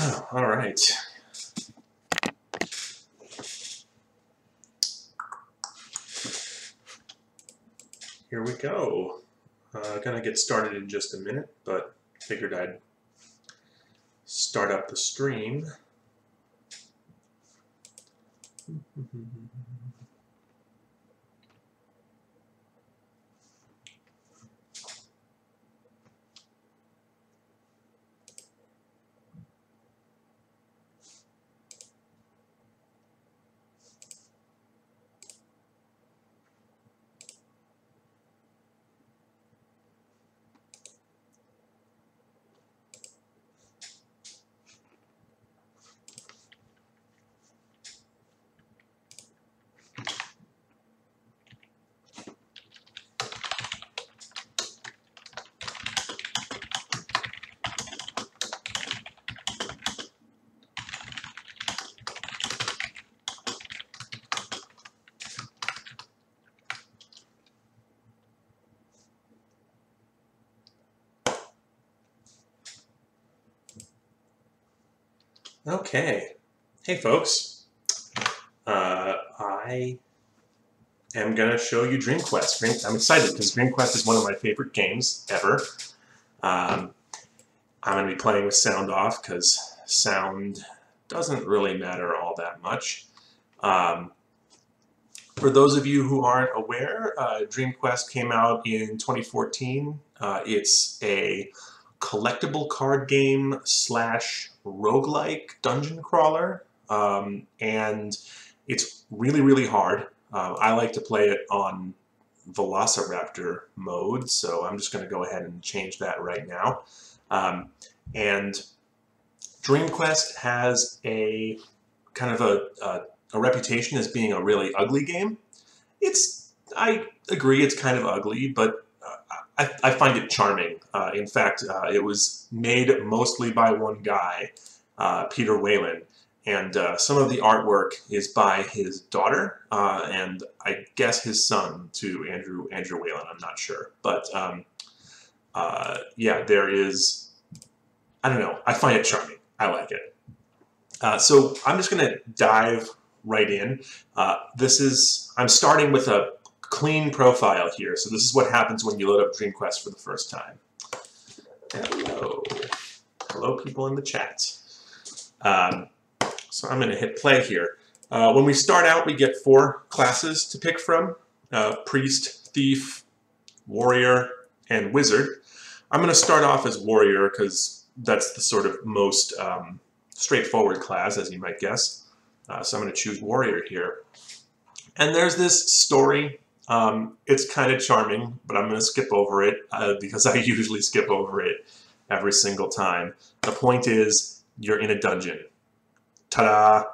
All right. Here we go. Uh, gonna get started in just a minute, but figured I'd start up the stream. Okay. Hey, folks. Uh, I am going to show you Dream Quest. I'm excited because Dream Quest is one of my favorite games ever. Um, I'm going to be playing with sound off because sound doesn't really matter all that much. Um, for those of you who aren't aware, uh, Dream Quest came out in 2014. Uh, it's a collectible card game slash roguelike dungeon crawler. Um, and it's really, really hard. Uh, I like to play it on Velociraptor mode, so I'm just going to go ahead and change that right now. Um, and Dream Quest has a kind of a, a, a reputation as being a really ugly game. It's, I agree, it's kind of ugly, but I, I find it charming. Uh, in fact, uh, it was made mostly by one guy, uh, Peter Whalen, and uh, some of the artwork is by his daughter uh, and I guess his son to Andrew Andrew Whalen. I'm not sure, but um, uh, yeah, there is. I don't know. I find it charming. I like it. so I'm just going to dive right in. this is I'm starting with a clean profile here. So this is what happens when you load up DreamQuest for the first time. Hello. Hello, people in the chat. Um, so I'm going to hit play here. Uh, when we start out, we get four classes to pick from. Uh, priest, Thief, Warrior, and Wizard. I'm going to start off as Warrior because that's the sort of most um, straightforward class, as you might guess. Uh, so I'm going to choose Warrior here. And there's this story um, it's kind of charming, but I'm going to skip over it uh, because I usually skip over it every single time. The point is, you're in a dungeon. Ta-da!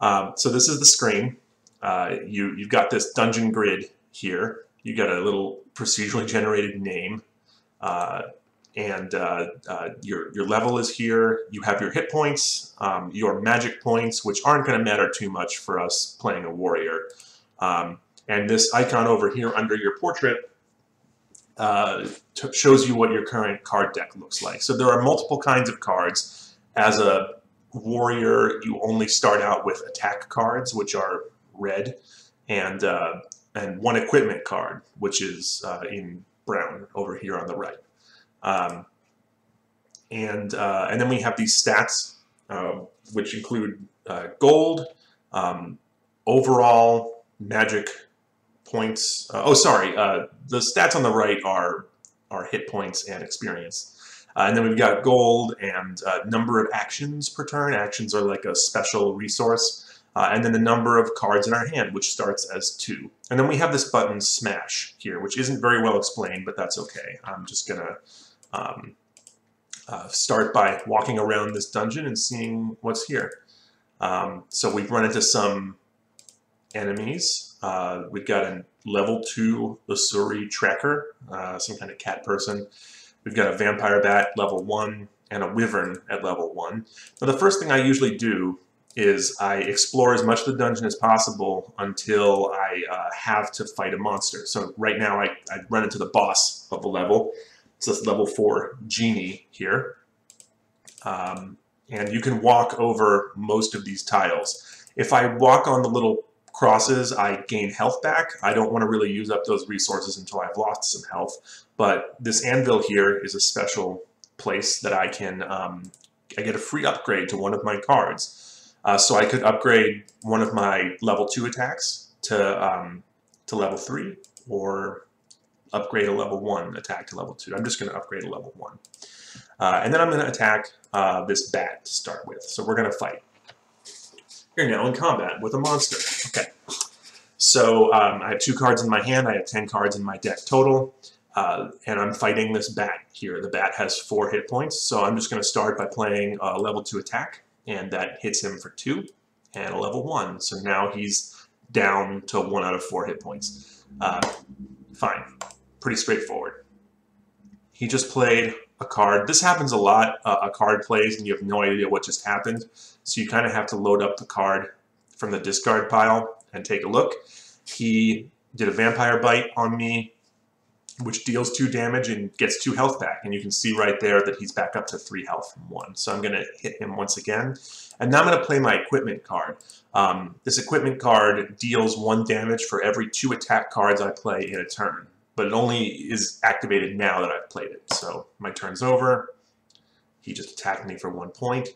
Um, so this is the screen. Uh, you, you've got this dungeon grid here. You got a little procedurally generated name. Uh, and uh, uh, your, your level is here. You have your hit points, um, your magic points, which aren't going to matter too much for us playing a warrior. Um, and this icon over here under your portrait uh, shows you what your current card deck looks like. So there are multiple kinds of cards. As a warrior, you only start out with attack cards, which are red, and uh, and one equipment card, which is uh, in brown over here on the right. Um, and uh, and then we have these stats, uh, which include uh, gold, um, overall magic points. Uh, oh, sorry. Uh, the stats on the right are are hit points and experience. Uh, and then we've got gold and uh, number of actions per turn. Actions are like a special resource. Uh, and then the number of cards in our hand, which starts as two. And then we have this button smash here, which isn't very well explained, but that's okay. I'm just going to um, uh, start by walking around this dungeon and seeing what's here. Um, so we've run into some enemies. Uh, we've got a level 2 Usuri tracker, uh, some kind of cat person. We've got a vampire bat level 1 and a wyvern at level 1. Now the first thing I usually do is I explore as much of the dungeon as possible until I uh, have to fight a monster. So right now I, I run into the boss of the level. So it's level 4 Genie here. Um, and you can walk over most of these tiles. If I walk on the little crosses, I gain health back. I don't want to really use up those resources until I've lost some health. But this anvil here is a special place that I can, um, I get a free upgrade to one of my cards. Uh, so I could upgrade one of my level 2 attacks to, um, to level 3, or upgrade a level 1 attack to level 2. I'm just going to upgrade a level 1. Uh, and then I'm going to attack uh, this bat to start with. So we're going to fight. You're now in combat with a monster. Okay. So um, I have two cards in my hand. I have 10 cards in my deck total. Uh, and I'm fighting this bat here. The bat has four hit points, so I'm just going to start by playing a level 2 attack, and that hits him for 2, and a level 1. So now he's down to 1 out of 4 hit points. Uh, fine. Pretty straightforward. He just played a card. This happens a lot. Uh, a card plays and you have no idea what just happened, so you kind of have to load up the card from the discard pile and take a look. He did a Vampire Bite on me which deals two damage and gets two health back. And you can see right there that he's back up to three health from one. So I'm going to hit him once again. And now I'm going to play my equipment card. Um, this equipment card deals one damage for every two attack cards I play in a turn. But it only is activated now that I've played it. So my turn's over. He just attacked me for one point,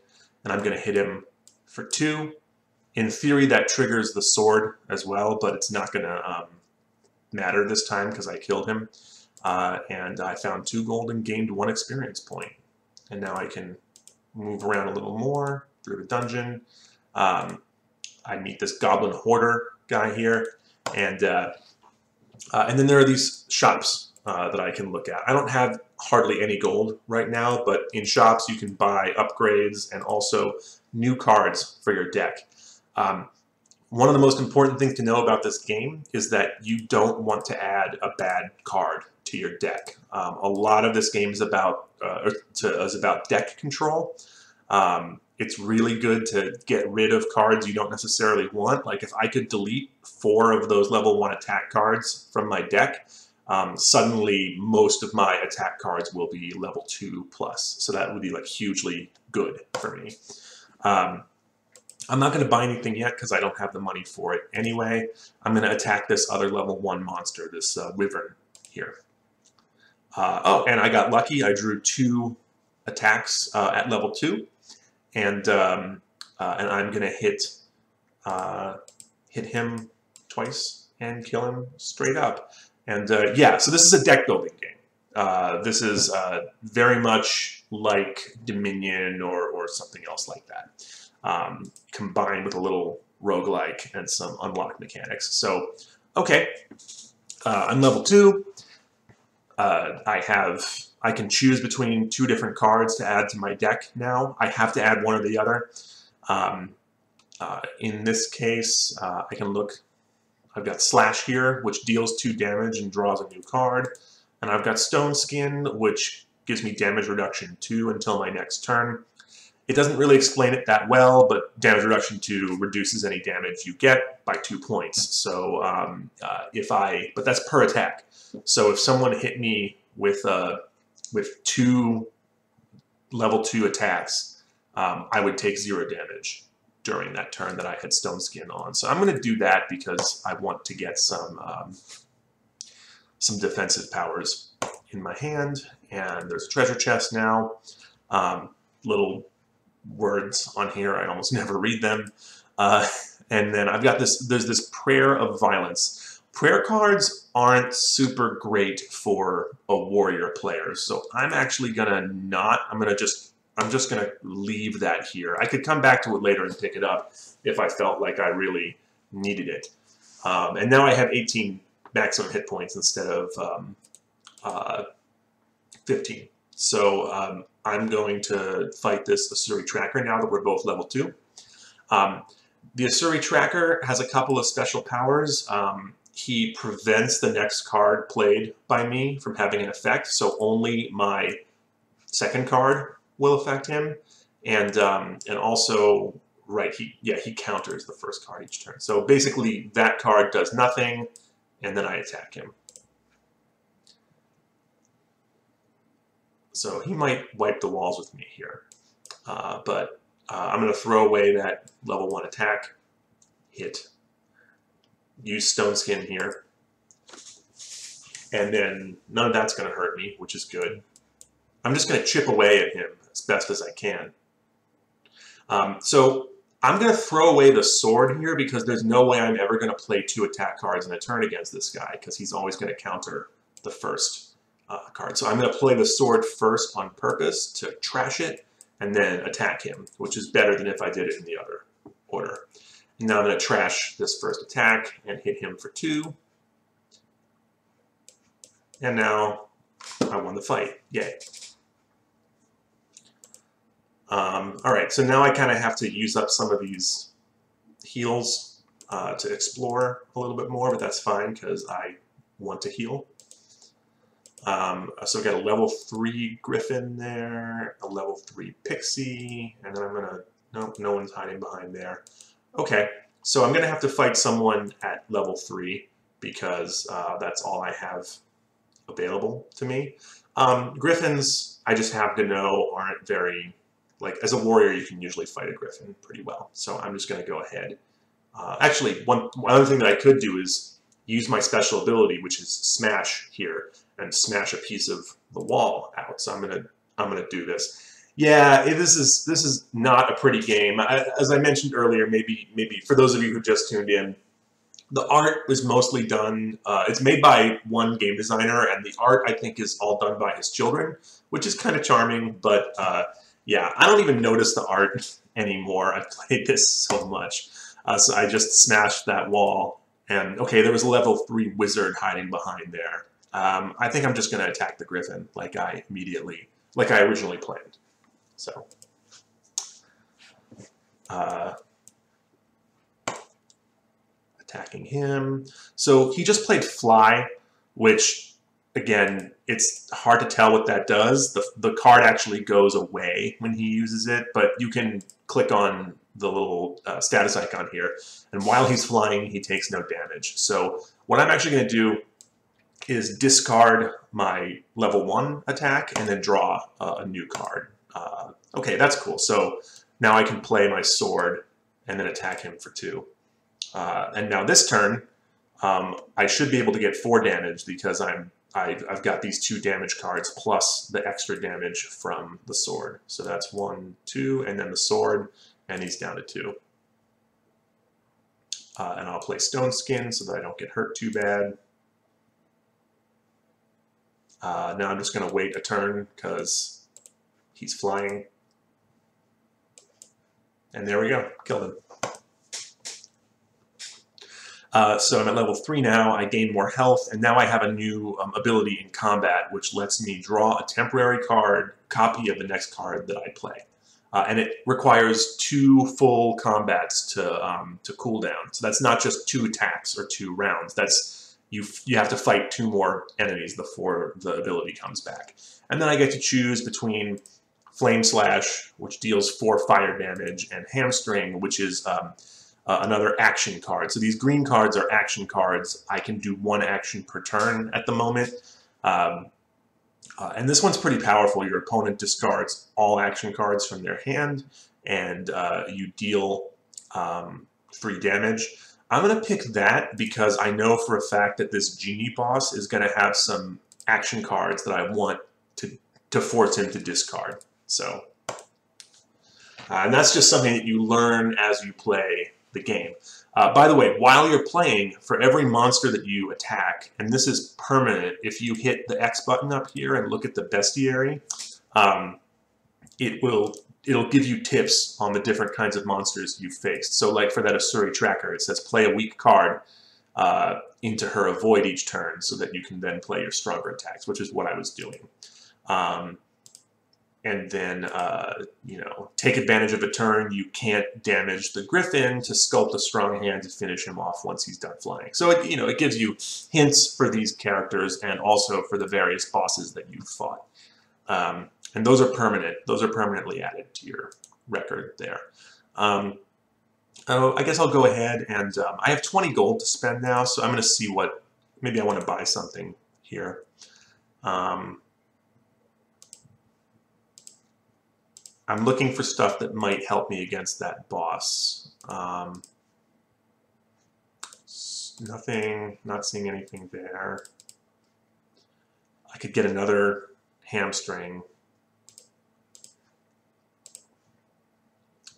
And I'm going to hit him for two. In theory, that triggers the sword as well, but it's not going to um, matter this time because I killed him. Uh, and I found two gold and gained one experience point. And now I can move around a little more through the dungeon. Um, I meet this goblin hoarder guy here, and uh, uh, and then there are these shops uh, that I can look at. I don't have hardly any gold right now, but in shops you can buy upgrades and also new cards for your deck. Um, one of the most important things to know about this game is that you don't want to add a bad card to your deck. Um, a lot of this game is about uh, to, is about deck control. Um, it's really good to get rid of cards you don't necessarily want. Like if I could delete four of those level one attack cards from my deck, um, suddenly most of my attack cards will be level two plus. So that would be like hugely good for me. Um, I'm not going to buy anything yet because I don't have the money for it anyway. I'm going to attack this other level 1 monster, this uh, Wyvern here. Uh, oh, and I got lucky. I drew two attacks uh, at level 2. And, um, uh, and I'm going to hit, uh, hit him twice and kill him straight up. And uh, yeah, so this is a deck building game. this is very much like Dominion or, or something else like that um, combined with a little roguelike and some unlock mechanics. So, okay, uh, I'm level two. Uh, I have, I can choose between two different cards to add to my deck now. I have to add one or the other. Um, uh, in this case, uh, I can look, I've got Slash here, which deals two damage and draws a new card. And I've got Stone Skin, which gives me damage reduction 2 until my next turn. It doesn't really explain it that well, but damage reduction 2 reduces any damage you get by 2 points. So um, uh, if I, but that's per attack. So if someone hit me with, uh, with two level 2 attacks, um, I would take 0 damage during that turn that I had Stone Skin on. So I'm going to do that because I want to get some, um, some defensive powers in my hand. And there's a treasure chest now. Um, little words on here. I almost never read them. Uh, and then I've got this, there's this prayer of violence. Prayer cards aren't super great for a warrior player, so I'm actually gonna not, I'm gonna just, I'm just gonna leave that here. I could come back to it later and pick it up if I felt like I really needed it. Um, and now I have 18 maximum hit points instead of um, uh, 15. So um, I'm going to fight this Asuri Tracker now that we're both level 2. Um, the Asuri Tracker has a couple of special powers. Um, he prevents the next card played by me from having an effect, so only my second card will affect him. And um, and also, right, he yeah, he counters the first card each turn. So basically, that card does nothing, and then I attack him. So he might wipe the walls with me here. Uh, but Uh, I'm going to throw away that level 1 attack, hit, use Stone Skin here, and then none of that's going to hurt me, which is good. I'm just going to chip away at him as best as I can. Um, so I'm going to throw away the sword here because there's no way I'm ever going to play two attack cards in a turn against this guy because he's always going to counter the first uh, card. So I'm going to play the sword first on purpose to trash it and then attack him, which is better than if I did it in the other order. Now I'm going to trash this first attack and hit him for two. And now I won the fight. Yay. Um, all right, so now I kind of have to use up some of these heals uh, to explore a little bit more, but that's fine because I want to heal. Um, so I've got a level 3 Griffin there, a level 3 Pixie, and then I'm going to... Nope, no one's hiding behind there. Okay, so I'm going to have to fight someone at level 3 because uh, that's all I have available to me. Um, Griffins, I just have to know, aren't very like as a warrior, you can usually fight a griffin pretty well. So I'm just going to go ahead. Uh, actually, one, one other thing that I could do is use my special ability, which is smash here, and smash a piece of the wall out. So I'm gonna I'm gonna do this. Yeah, this is this is not a pretty game. I, as I mentioned earlier, maybe maybe for those of you who just tuned in, the art was mostly done. Uh, it's made by one game designer, and the art I think is all done by his children, which is kind of charming. But uh, yeah, I don't even notice the art anymore. I've played this so much. Uh, so I just smashed that wall. And okay, there was a level 3 wizard hiding behind there. Um, I think I'm just going to attack the griffin like I immediately, like I originally planned. So, uh, attacking him. So he just played fly, which again, it's hard to tell what that does. The, the card actually goes away when he uses it, but you can click on the little uh, status icon here, and while he's flying, he takes no damage. So what I'm actually going to do is discard my level 1 attack and then draw uh, a new card. Uh, okay, that's cool. So now I can play my sword and then attack him for 2. Uh, and now this turn, um, I should be able to get 4 damage because I'm I, have got these two damage cards plus the extra damage from the sword. So that's one, two, and then the sword, and he's down to two. Uh, and I'll play Stone Skin so that I don't get hurt too bad. Uh, now I'm just going to wait a turn because he's flying. And there we go, killed him. Uh, so I'm at level 3 now, I gain more health, and now I have a new um, ability in combat which lets me draw a temporary card, copy of the next card that I play. Uh, and it requires two full combats to, um, to cool down. So that's not just two attacks or two rounds, that's you, you have to fight two more enemies before the ability comes back. And then I get to choose between Flame Slash, which deals 4 fire damage, and Hamstring, which is... Um, uh, another action card. So these green cards are action cards. I can do one action per turn at the moment. Um, uh, and this one's pretty powerful. Your opponent discards all action cards from their hand, and uh, you deal um, free damage. I'm going to pick that because I know for a fact that this Genie boss is going to have some action cards that I want to, to force him to discard. So, uh, and that's just something that you learn as you play the game. Uh, by the way, while you're playing, for every monster that you attack, and this is permanent, if you hit the X button up here and look at the bestiary, um, it will it'll give you tips on the different kinds of monsters you've faced. So like for that Asuri tracker, it says play a weak card uh, into her avoid each turn so that you can then play your stronger attacks, which is what I was doing. Um, and then uh, you know take advantage of a turn. You can't damage the griffin to sculpt a strong hand to finish him off once he's done flying. So it, you know it gives you hints for these characters and also for the various bosses that you've fought. Um, and those are permanent. Those are permanently added to your record there. Um, oh, I guess I'll go ahead and um, I have 20 gold to spend now so I'm gonna see what maybe I want to buy something here. Um, I'm looking for stuff that might help me against that boss. Um, nothing, not seeing anything there. I could get another hamstring.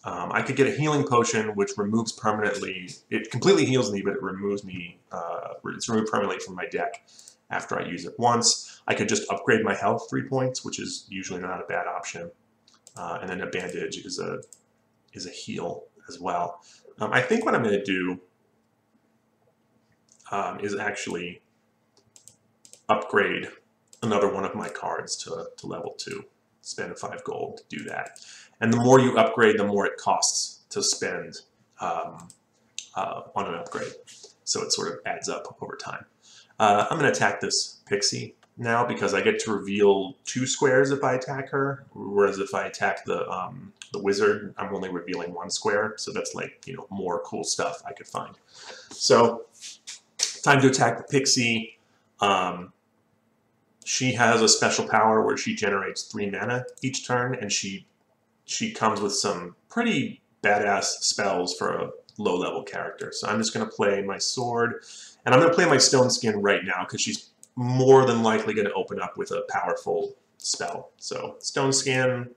Um, I could get a healing potion, which removes permanently. It completely heals me, but it removes me. Uh, it's removed permanently from my deck after I use it once. I could just upgrade my health three points, which is usually not a bad option. Uh, and then a bandage is a is a heal as well. Um, I think what I'm going to do um, is actually upgrade another one of my cards to, to level 2. Spend 5 gold to do that. And the more you upgrade, the more it costs to spend um, uh, on an upgrade. So it sort of adds up over time. Uh, I'm going to attack this pixie now because I get to reveal two squares if I attack her, whereas if I attack the um, the wizard, I'm only revealing one square, so that's like, you know, more cool stuff I could find. So, time to attack the pixie. Um, she has a special power where she generates three mana each turn, and she she comes with some pretty badass spells for a low-level character. So I'm just going to play my sword, and I'm going to play my stone skin right now because she's more than likely going to open up with a powerful spell. So stone skin,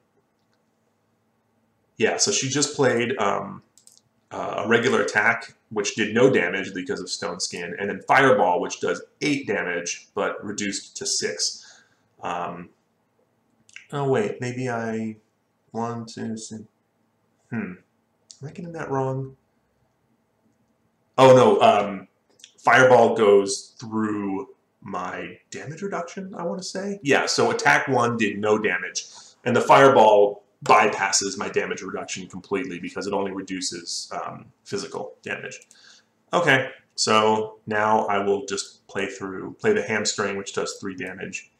yeah. So she just played um, uh, a regular attack, which did no damage because of stone skin, and then fireball, which does eight damage but reduced to six. Um, oh wait, maybe I one, two, three. Hmm. Am I getting that wrong? Oh no, um, Fireball goes through my damage reduction, I want to say. Yeah, so attack one did no damage, and the Fireball bypasses my damage reduction completely because it only reduces um, physical damage. Okay, so now I will just play through, play the hamstring, which does three damage,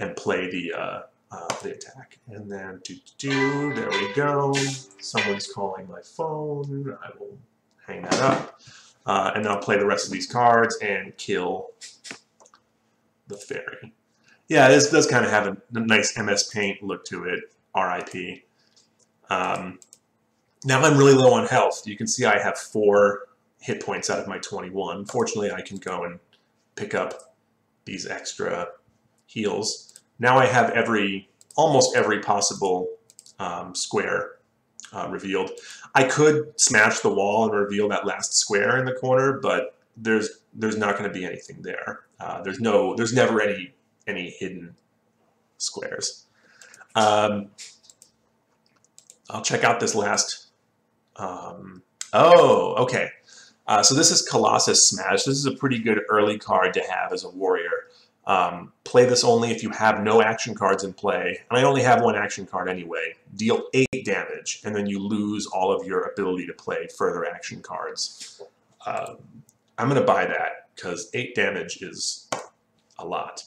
and play the uh, uh, the attack. And then do do there we go. Someone's calling my phone. I will hang that up. Uh, and then I'll play the rest of these cards and kill the fairy. Yeah, this does kind of have a, a nice MS Paint look to it. RIP. Um, now I'm really low on health. You can see I have four hit points out of my 21. Fortunately, I can go and pick up these extra heals. Now I have every, almost every possible um, square uh, revealed. I could smash the wall and reveal that last square in the corner, but there's there's not going to be anything there. Uh, there's no, there's never any any hidden squares. Um, I'll check out this last. Um, oh, okay. Uh, so this is Colossus Smash. This is a pretty good early card to have as a warrior. Um, play this only if you have no action cards in play. And I only have one action card anyway. Deal 8 damage, and then you lose all of your ability to play further action cards. Uh, I'm going to buy that because 8 damage is a lot.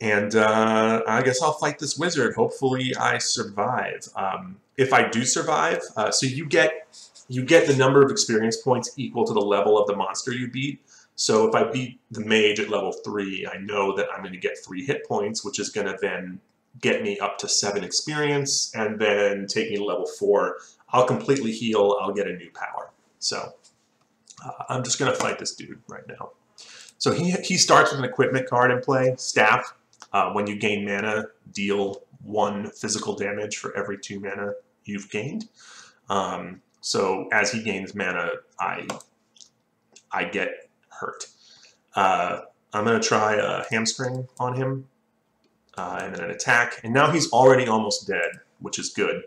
And uh, I guess I'll fight this wizard. Hopefully I survive. Um, if I do survive, uh, so you get you get the number of experience points equal to the level of the monster you beat. So if I beat the mage at level 3, I know that I'm going to get 3 hit points, which is going to then get me up to 7 experience, and then take me to level 4. I'll completely heal, I'll get a new power. So uh, I'm just going to fight this dude right now. So he, he starts with an equipment card in play, Staff. Uh, when you gain mana, deal 1 physical damage for every 2 mana you've gained. Um, so as he gains mana, I I get hurt. Uh, I'm going to try a hamstring on him, uh, and then an attack. And now he's already almost dead, which is good.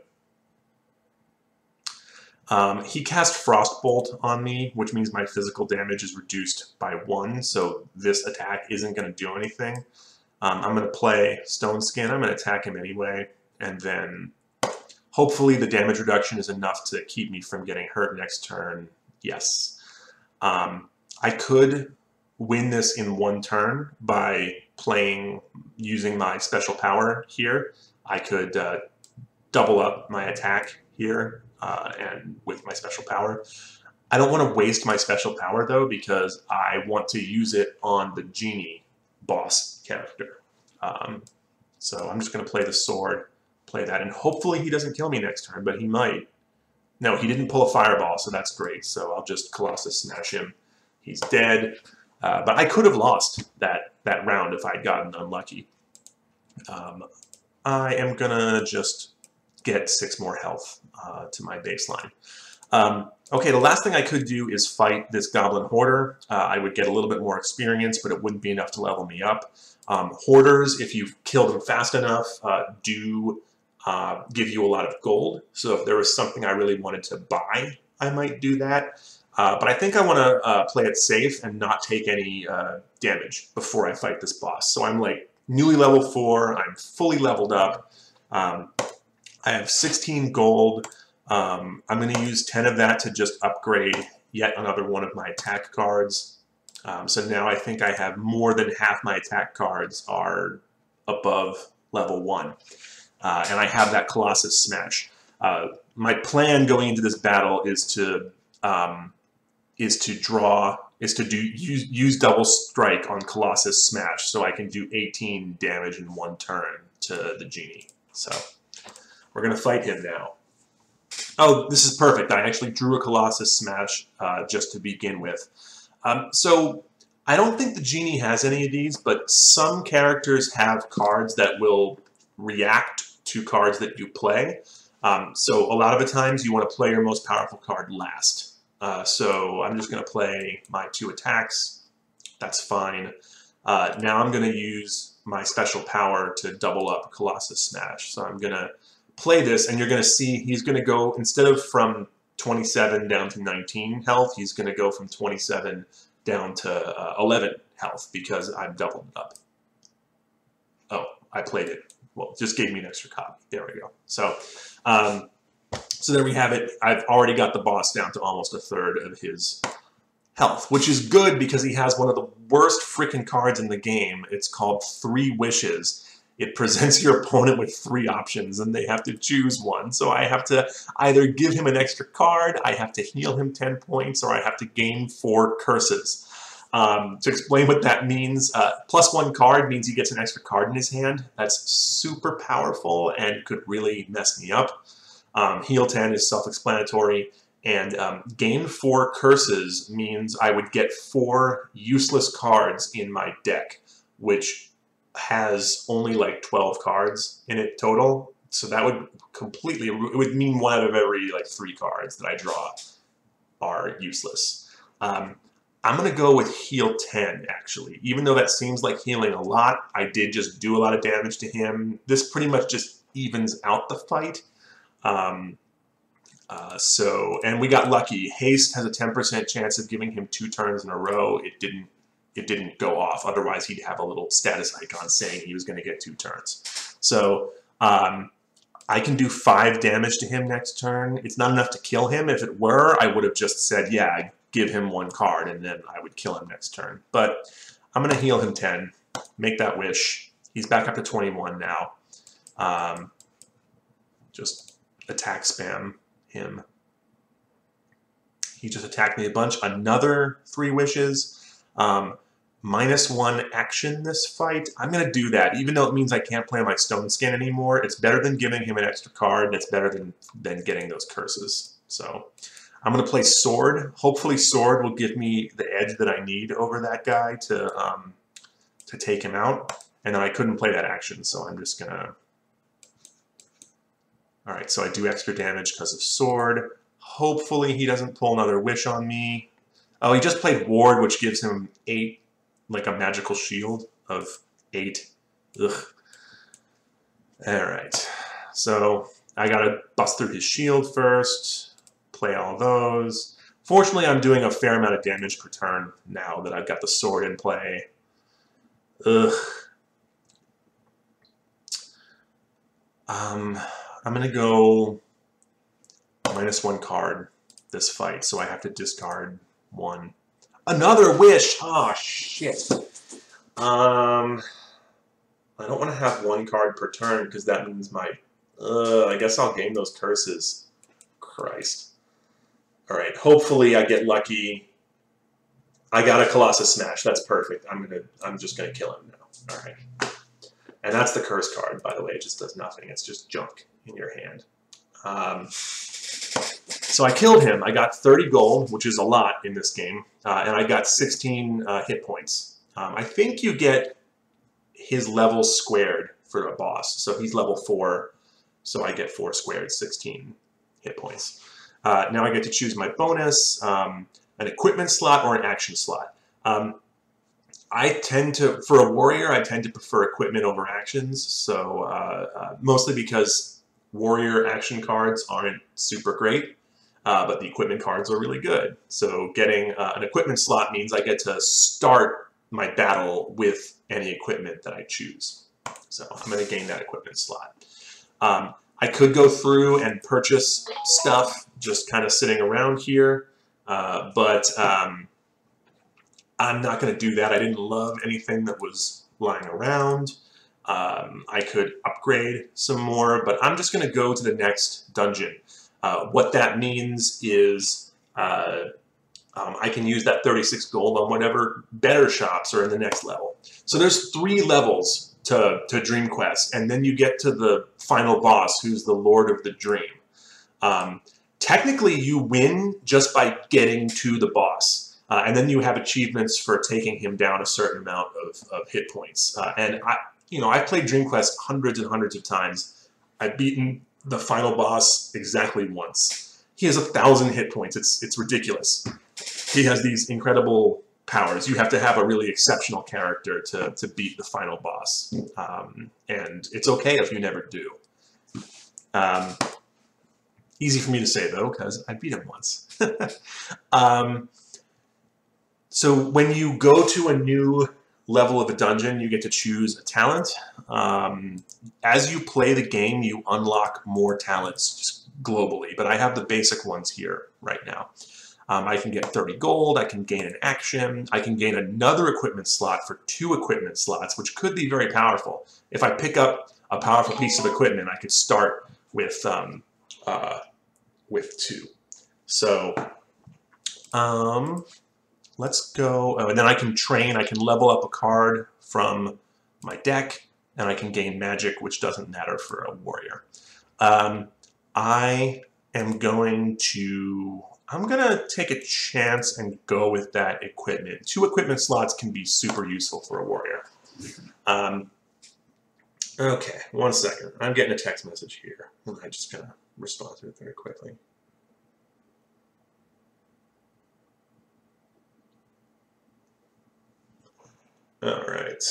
Um, he cast Frostbolt on me, which means my physical damage is reduced by one, so this attack isn't going to do anything. Um, I'm going to play Stone Skin. I'm going to attack him anyway, and then hopefully the damage reduction is enough to keep me from getting hurt next turn. Yes. Um, I could win this in one turn by playing using my special power here. I could uh, double up my attack here uh, and with my special power. I don't want to waste my special power though because I want to use it on the genie boss character. Um, so I'm just going to play the sword play that. And hopefully he doesn't kill me next turn, but he might. No, he didn't pull a fireball, so that's great. So I'll just Colossus Smash him. He's dead. Uh, but I could have lost that, that round if I'd gotten unlucky. Um, I am going to just get six more health uh, to my baseline. Um, okay, the last thing I could do is fight this Goblin Hoarder. Uh, I would get a little bit more experience, but it wouldn't be enough to level me up. Um, hoarders, if you kill them fast enough, uh, do uh, give you a lot of gold. So if there was something I really wanted to buy, I might do that. Uh, but I think I want to uh, play it safe and not take any uh, damage before I fight this boss. So I'm like newly level 4, I'm fully leveled up. Um, I have 16 gold. Um, I'm going to use 10 of that to just upgrade yet another one of my attack cards. Um, so now I think I have more than half my attack cards are above level 1. Uh, and I have that Colossus Smash. Uh, my plan going into this battle is to um, is to draw is to do use, use double strike on Colossus Smash so I can do 18 damage in one turn to the genie. So we're gonna fight him now. Oh, this is perfect. I actually drew a Colossus Smash uh, just to begin with. Um, so I don't think the genie has any of these, but some characters have cards that will react to cards that you play. Um, so a lot of the times you want to play your most powerful card last. Uh, so I'm just going to play my two attacks. That's fine. Uh, now I'm going to use my special power to double up Colossus Smash. So I'm going to play this, and you're going to see he's going to go, instead of from 27 down to 19 health, he's going to go from 27 down to uh, 11 health because I've doubled it up. Oh, I played it. Well, just gave me an extra copy. There we go. So um, so there we have it. I've already got the boss down to almost a third of his health, which is good because he has one of the worst freaking cards in the game. It's called Three Wishes. It presents your opponent with three options and they have to choose one. So I have to either give him an extra card, I have to heal him 10 points, or I have to gain four curses. Um, to explain what that means, uh, plus one card means he gets an extra card in his hand. That's super powerful and could really mess me up. Um, heal 10 is self-explanatory. And um, gain four curses means I would get four useless cards in my deck, which has only like 12 cards in it total. So that would completely, it would mean one out of every like three cards that I draw are useless. Um, I'm going to go with heal 10, actually. Even though that seems like healing a lot, I did just do a lot of damage to him. This pretty much just evens out the fight. Um, uh, so, and we got lucky. Haste has a 10% chance of giving him two turns in a row. It didn't it didn't go off. Otherwise, he'd have a little status icon saying he was going to get two turns. So um, I can do five damage to him next turn. It's not enough to kill him. If it were, I would have just said, yeah, give him one card, and then I would kill him next turn. But I'm going to heal him 10, make that wish. He's back up to 21 now. Um, just attack spam him. He just attacked me a bunch. Another three wishes. Um, minus one action this fight. I'm going to do that, even though it means I can't play my Stone Skin anymore. It's better than giving him an extra card. It's better than, than getting those curses. So I'm going to play Sword. Hopefully Sword will give me the edge that I need over that guy to, um, to take him out. And then I couldn't play that action, so I'm just going to all right, so I do extra damage because of sword. Hopefully he doesn't pull another wish on me. Oh, he just played ward, which gives him eight, like a magical shield of eight. Ugh. All right, so I gotta bust through his shield first, play all those. Fortunately, I'm doing a fair amount of damage per turn now that I've got the sword in play. Ugh. Um, I'm going to go minus one card this fight, so I have to discard one. Another wish! Oh, shit. Um, I don't want to have one card per turn, because that means my... Uh, I guess I'll gain those curses. Christ. Alright, hopefully I get lucky. I got a Colossus Smash. That's perfect. I'm gonna I'm just gonna kill him now. Alright. And that's the curse card, by the way. It just does nothing. It's just junk in your hand. Um, so I killed him. I got 30 gold, which is a lot in this game, uh, and I got 16 uh, hit points. Um, I think you get his level squared for a boss. So he's level 4, so I get 4 squared, 16 hit points. Uh, now I get to choose my bonus, um, an equipment slot or an action slot. Um, I tend to, for a warrior, I tend to prefer equipment over actions. So uh, uh, mostly because warrior action cards aren't super great, uh, but the equipment cards are really good. So getting uh, an equipment slot means I get to start my battle with any equipment that I choose. So I'm going to gain that equipment slot. Um, I could go through and purchase stuff just kind of sitting around here, uh, but um, I'm not going to do that. I didn't love anything that was lying around. Um, I could upgrade some more, but I'm just going to go to the next dungeon. Uh, what that means is uh, um, I can use that 36 gold on whatever better shops are in the next level. So there's three levels to, to Dream Quest, and then you get to the final boss, who's the Lord of the Dream. Um, technically, you win just by getting to the boss. Uh, and then you have achievements for taking him down a certain amount of, of hit points. Uh, and I, you know, I've played Dream Quest hundreds and hundreds of times. I've beaten the final boss exactly once. He has a thousand hit points. It's it's ridiculous. He has these incredible powers. You have to have a really exceptional character to, to beat the final boss. Um, and it's okay if you never do. Um, easy for me to say, though, because I beat him once. um, so when you go to a new level of a dungeon, you get to choose a talent. Um, as you play the game, you unlock more talents globally, but I have the basic ones here right now. Um, I can get 30 gold, I can gain an action, I can gain another equipment slot for two equipment slots, which could be very powerful. If I pick up a powerful piece of equipment, I could start with, um, uh, with two. So, um, let's go, oh, and then I can train, I can level up a card from my deck, and I can gain magic, which doesn't matter for a warrior. Um, I am going to I'm going to take a chance and go with that equipment. Two equipment slots can be super useful for a warrior. Um, okay, one second. I'm getting a text message here. And I'm just going to respond to it very quickly. All right.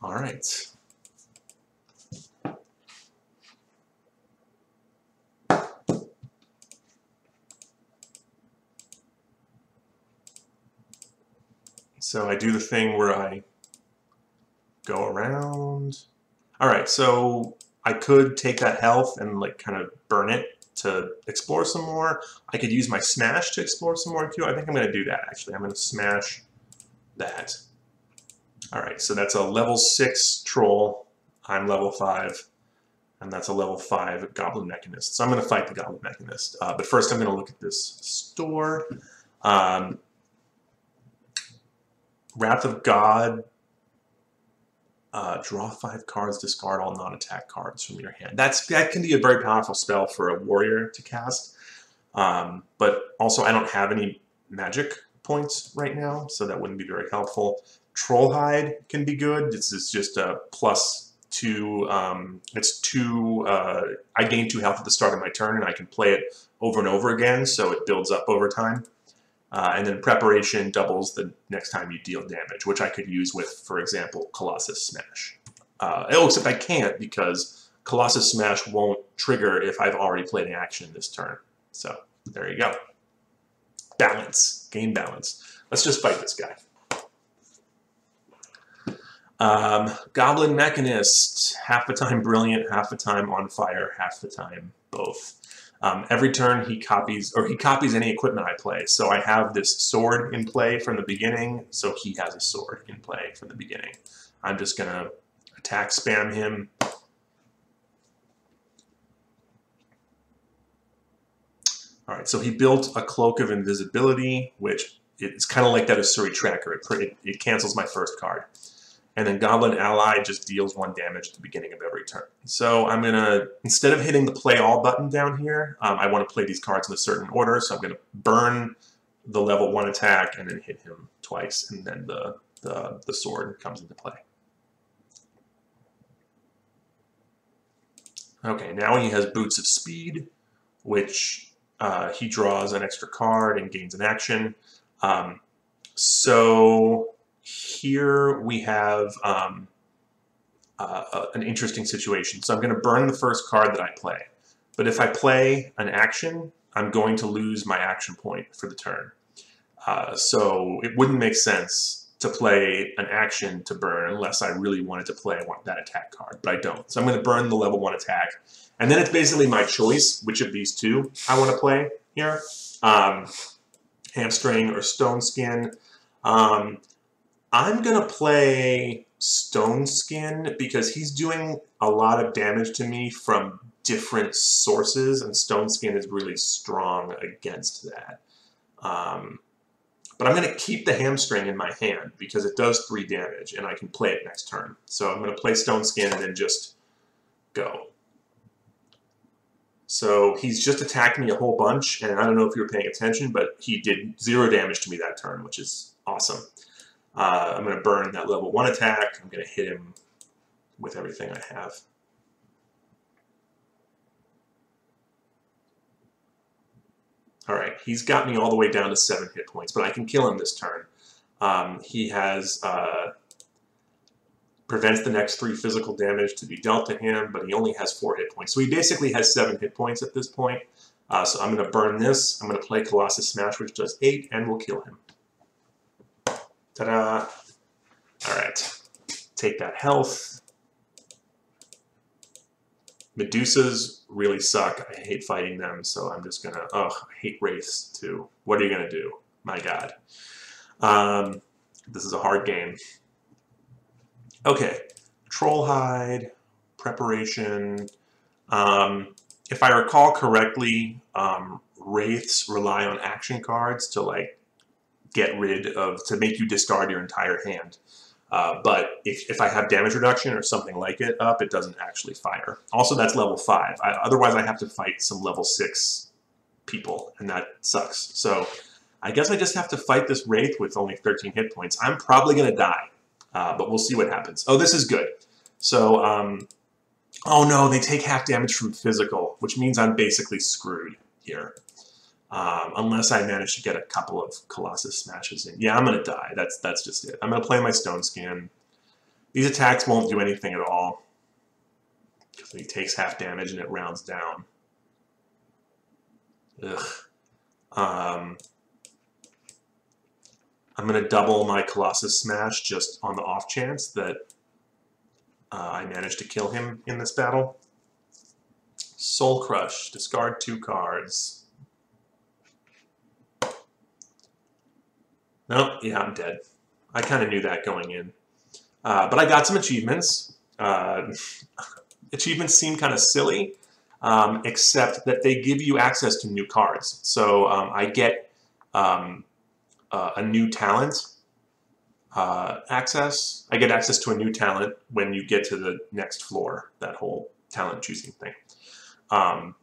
All right. So I do the thing where I go around. All right, so I could take that health and like kind of burn it to explore some more. I could use my smash to explore some more too. I think I'm going to do that actually. I'm going to smash that. All right, so that's a level six troll. I'm level five, and that's a level five goblin mechanist. So I'm going to fight the goblin mechanist. Uh, but first, I'm going to look at this store. Um, Wrath of God. Uh, draw five cards, discard all non-attack cards from your hand. That's that can be a very powerful spell for a warrior to cast. Um, but also, I don't have any magic points right now, so that wouldn't be very helpful. Trollhide can be good. This is just a plus two. Um, it's two. Uh, I gain two health at the start of my turn, and I can play it over and over again, so it builds up over time. Uh, and then preparation doubles the next time you deal damage, which I could use with, for example, Colossus Smash. Uh, oh, except I can't because Colossus Smash won't trigger if I've already played an action this turn. So there you go. Balance. Game balance. Let's just fight this guy. Um, Goblin Mechanist, half the time brilliant, half the time on fire, half the time both. Um, every turn he copies, or he copies any equipment I play. So I have this sword in play from the beginning, so he has a sword in play from the beginning. I'm just going to attack spam him. All right, so he built a Cloak of Invisibility, which it's kind of like that Asuri Tracker. It, it, it cancels my first card. And then Goblin Ally just deals one damage at the beginning of every turn. So I'm going to, instead of hitting the play all button down here, um, I want to play these cards in a certain order. So I'm going to burn the level one attack and then hit him twice. And then the, the, the sword comes into play. Okay, now he has Boots of Speed, which uh, he draws an extra card and gains an action. Um, so here we have um, uh, an interesting situation. So I'm going to burn the first card that I play. But if I play an action, I'm going to lose my action point for the turn. Uh, so it wouldn't make sense to play an action to burn unless I really wanted to play that attack card, but I don't. So I'm going to burn the level 1 attack. And then it's basically my choice which of these two I want to play here. Um, hamstring or stone skin. Um, I'm going to play stone skin because he's doing a lot of damage to me from different sources, and stone skin is really strong against that. Um, but I'm going to keep the hamstring in my hand because it does 3 damage and I can play it next turn. So I'm going to play Stone Skin and then just go. So he's just attacked me a whole bunch, and I don't know if you were paying attention, but he did zero damage to me that turn, which is awesome. Uh, I'm going to burn that level 1 attack. I'm going to hit him with everything I have. All right, he's got me all the way down to seven hit points, but I can kill him this turn. Um, he has uh, prevents the next three physical damage to be dealt to him, but he only has four hit points. So he basically has seven hit points at this point. Uh, so I'm going to burn this. I'm going to play Colossus Smash, which does eight, and we'll kill him. Ta-da! All right, take that health. Medusas really suck. I hate fighting them, so I'm just gonna, oh, I hate Wraiths too. What are you gonna do? My god. Um, this is a hard game. Okay, Trollhide, preparation. Um, if I recall correctly, um, Wraiths rely on action cards to like get rid of, to make you discard your entire hand. Uh, but if, if I have damage reduction or something like it up, it doesn't actually fire. Also, that's level 5. I, otherwise, I have to fight some level 6 people, and that sucks. So I guess I just have to fight this Wraith with only 13 hit points. I'm probably going to die, uh, but we'll see what happens. Oh, this is good. So, um, oh no, they take half damage from physical, which means I'm basically screwed here. Um, unless I manage to get a couple of Colossus smashes in. Yeah, I'm going to die. That's that's just it. I'm going to play my Stone Skin. These attacks won't do anything at all. Because he takes half damage and it rounds down. Ugh. Um, I'm going to double my Colossus Smash just on the off chance that uh, I manage to kill him in this battle. Soul Crush. Discard two cards. No, yeah, I'm dead. I kind of knew that going in. Uh, but I got some achievements. Uh, achievements seem kind of silly, um, except that they give you access to new cards. So um, I get um, uh, a new talent uh, access. I get access to a new talent when you get to the next floor, that whole talent choosing thing. Um,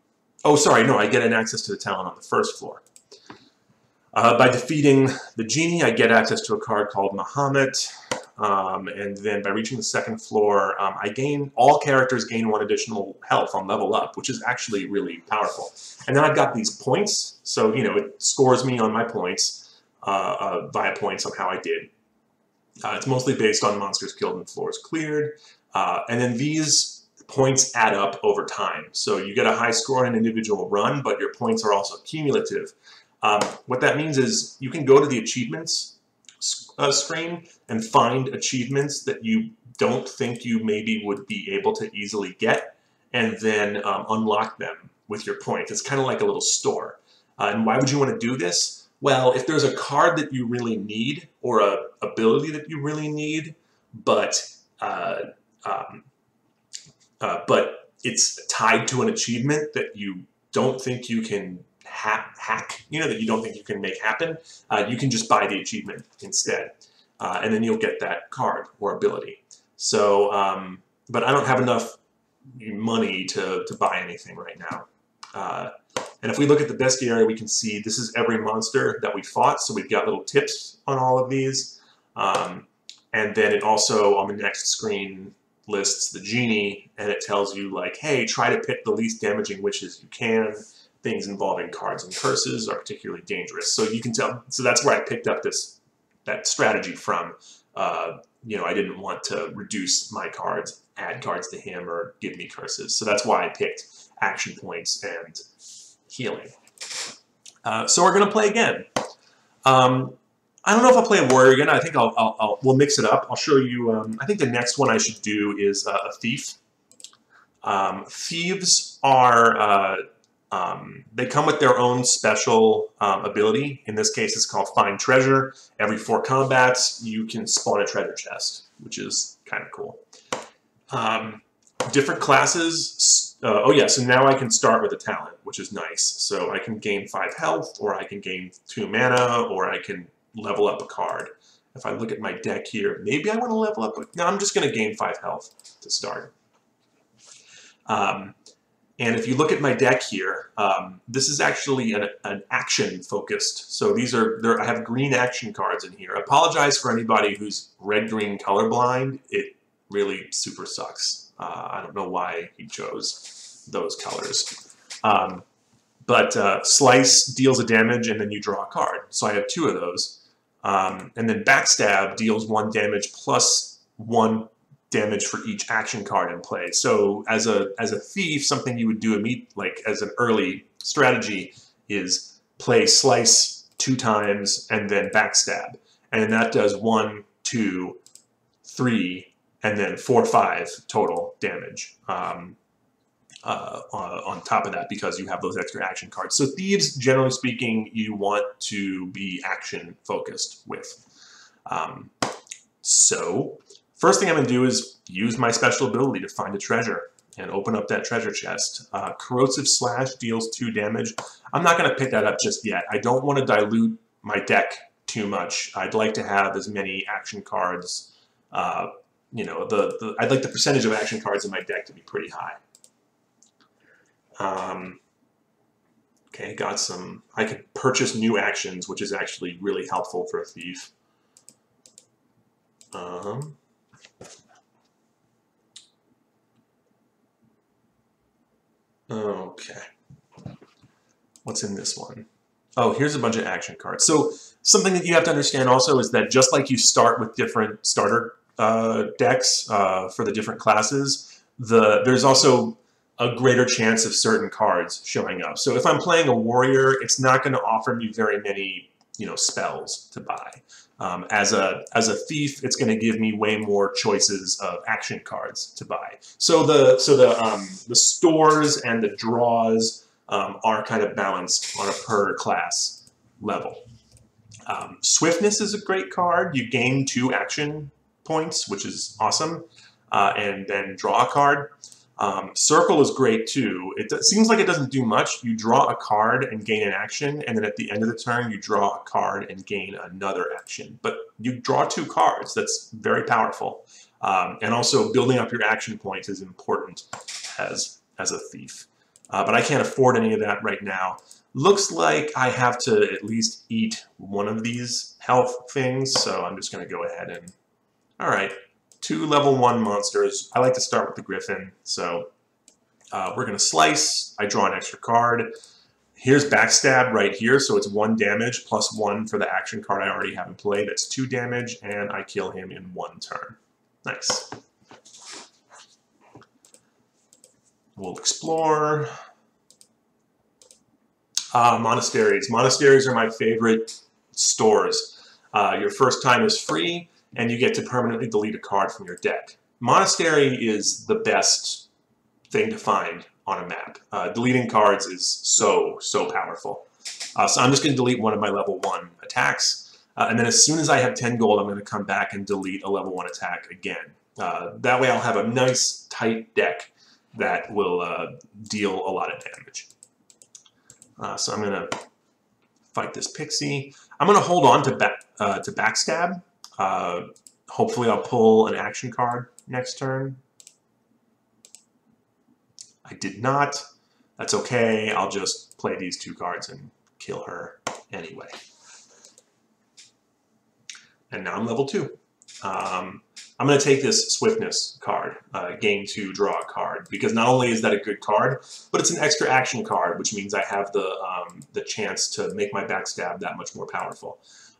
oh, sorry, no, I get an access to the talent on the first floor. Uh, by defeating the genie, I get access to a card called Mahomet, um, and then by reaching the second floor, um, I gain, all characters gain one additional health on level up, which is actually really powerful. And then I've got these points, so, you know, it scores me on my points, uh, uh, via points on how I did. Uh, it's mostly based on monsters killed and floors cleared, uh, and then these points add up over time. So you get a high score in an individual run, but your points are also cumulative. Um, what that means is you can go to the achievements uh, screen and find achievements that you don't think you maybe would be able to easily get and then um, unlock them with your points. It's kind of like a little store. Uh, and why would you want to do this? Well, if there's a card that you really need or a ability that you really need, but uh, um, uh, but it's tied to an achievement that you don't think you can ha hack, you know, that you don't think you can make happen, uh, you can just buy the achievement instead. Uh, and then you'll get that card or ability. So, um, but I don't have enough money to, to buy anything right now. Uh, and if we look at the bestiary, we can see this is every monster that we fought. So we've got little tips on all of these. Um, and then it also, on the next screen, lists the genie, and it tells you, like, hey, try to pick the least damaging witches you can. Things involving cards and curses are particularly dangerous. So you can tell, so that's where I picked up this that strategy from. Uh, you know, I didn't want to reduce my cards, add cards to him, or give me curses. So that's why I picked action points and healing. Uh, so we're going to play again. Um, I don't know if I'll play a warrior again. I think I'll, I'll, I'll we'll mix it up. I'll show you. Um, I think the next one I should do is uh, a thief. Um, thieves are uh, um, they come with their own special um, ability. In this case, it's called Find Treasure. Every four combats, you can spawn a treasure chest, which is kind of cool. Um, different classes. Uh, oh yeah, so now I can start with a talent, which is nice. So I can gain five health, or I can gain two mana, or I can level up a card. If I look at my deck here, maybe I want to level up. No, I'm just going to gain five health to start. Um, and if you look at my deck here, um, this is actually an, an action focused. So these are, there, I have green action cards in here. I apologize for anybody who's red-green colorblind. It really super sucks. Uh, I don't know why he chose those colors. Um, but uh, Slice deals a damage and then you draw a card. So I have two of those. Um, and then Backstab deals one damage plus one damage for each action card in play. So as a as a thief, something you would do immediately, like as an early strategy is play slice two times and then backstab, and that does one, two, three, and then four, five total damage. Um, uh, on top of that because you have those extra action cards. So thieves, generally speaking, you want to be action focused with. Um, so First thing I'm going to do is use my special ability to find a treasure and open up that treasure chest. Uh, corrosive Slash deals 2 damage. I'm not going to pick that up just yet. I don't want to dilute my deck too much. I'd like to have as many action cards, uh, you know, the, the, I'd like the percentage of action cards in my deck to be pretty high. Um, okay, got some, I could purchase new actions, which is actually really helpful for a thief. Um, Okay. What's in this one? Oh, here's a bunch of action cards. So something that you have to understand also is that just like you start with different starter uh, decks uh, for the different classes, the there's also a greater chance of certain cards showing up. So if I'm playing a warrior, it's not going to offer me very many you know spells to buy. Um, as a as a thief, it's going to give me way more choices of action cards to buy. So the so the um, the stores and the draws um, are kind of balanced on a per class level. Um, swiftness is a great card. You gain two action points, which is awesome, uh, and then draw a card. Um, circle is great too. It seems like it doesn't do much. You draw a card and gain an action, and then at the end of the turn, you draw a card and gain another action. But you draw two cards. That's very powerful. Um, and also, building up your action points is important as, as a thief. Uh, but I can't afford any of that right now. Looks like I have to at least eat one of these health things, so I'm just going to go ahead and... All right, two level one monsters. I like to start with the Griffin, so uh, we're going to slice. I draw an extra card. Here's Backstab right here, so it's one damage plus one for the action card I already have in play. That's two damage, and I kill him in one turn. Nice. We'll explore. Uh, monasteries. Monasteries are my favorite stores. Uh, your first time is free and you get to permanently delete a card from your deck. Monastery is the best thing to find on a map. Uh, deleting cards is so, so powerful. Uh, so I'm just going to delete one of my level 1 attacks, uh, and then as soon as I have 10 gold, I'm going to come back and delete a level 1 attack again. Uh, that way I'll have a nice, tight deck that will uh, deal a lot of damage. Uh, so I'm going to fight this pixie. I'm going to hold on to, uh, to backstab. Uh, hopefully I'll pull an action card next turn. I did not. That's okay. I'll just play these two cards and kill her anyway. And now I'm level two. Um, I'm going to take this Swiftness card, uh, Game 2 Draw card, because not only is that a good card, but it's an extra action card, which means I have the, um, the chance to make my backstab that much more powerful.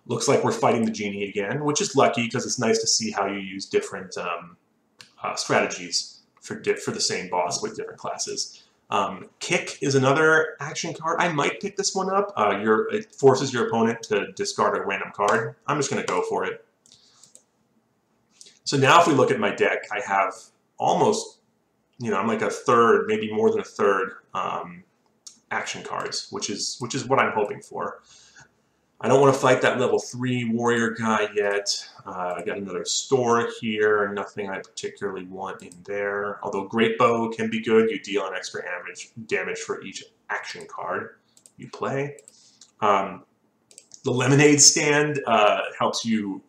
Looks like we're fighting the genie again, which is lucky because it's nice to see how you use different um, uh, strategies for, for the same boss with different classes. Um, kick is another action card. I might pick this one up. Uh, your, it forces your opponent to discard a random card. I'm just going to go for it. So now if we look at my deck, I have almost, you know, I'm like a third, maybe more than a third um, action cards, which is which is what I'm hoping for. I don't want to fight that level 3 warrior guy yet. Uh, I got another store here, nothing I particularly want in there. Although Great Bow can be good, you deal an extra damage, damage for each action card you play. Um, the Lemonade Stand uh, helps you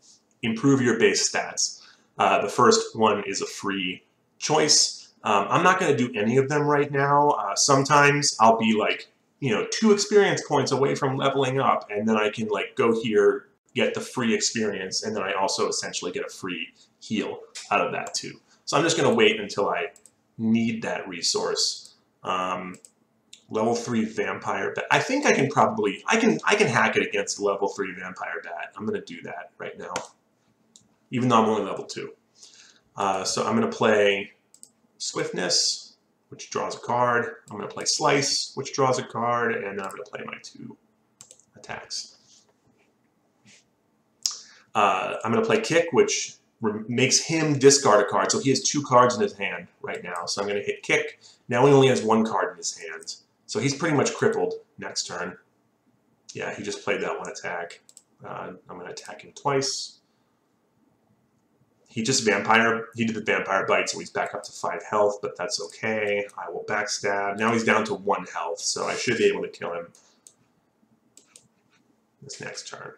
improve your base stats. Uh, the first one is a free choice. Um, I'm not going to do any of them right now. Uh, sometimes I'll be like, you know, two experience points away from leveling up, and then I can like go here, get the free experience, and then I also essentially get a free heal out of that too. So I'm just going to wait until I need that resource. Um, level three vampire bat. I think I can probably I can I can hack it against level three vampire bat. I'm going to do that right now even though I'm only level 2. Uh, so I'm going to play Swiftness, which draws a card. I'm going to play Slice, which draws a card, and then I'm going to play my two attacks. Uh, I'm going to play Kick, which makes him discard a card. So he has two cards in his hand right now. So I'm going to hit Kick. Now he only has one card in his hand. So he's pretty much crippled next turn. Yeah, he just played that one attack. Uh, I'm going to attack him twice. He just vampire, he did the vampire bite, so he's back up to 5 health, but that's okay. I will backstab. Now he's down to 1 health, so I should be able to kill him this next turn.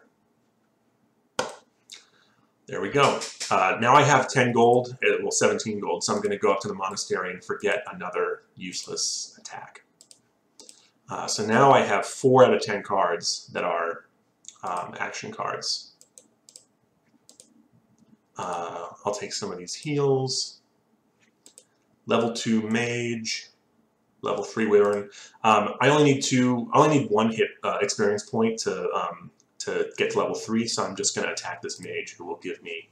There we go. Uh, now I have 10 gold, uh, well 17 gold, so I'm going to go up to the monastery and forget another useless attack. Uh, so now I have 4 out of 10 cards that are um, action cards. Uh, I'll take some of these heals. Level 2 Mage. Level 3 Wyvern. Um, I only need two, I only need one hit uh, experience point to, um, to get to level 3, so I'm just going to attack this Mage who will give me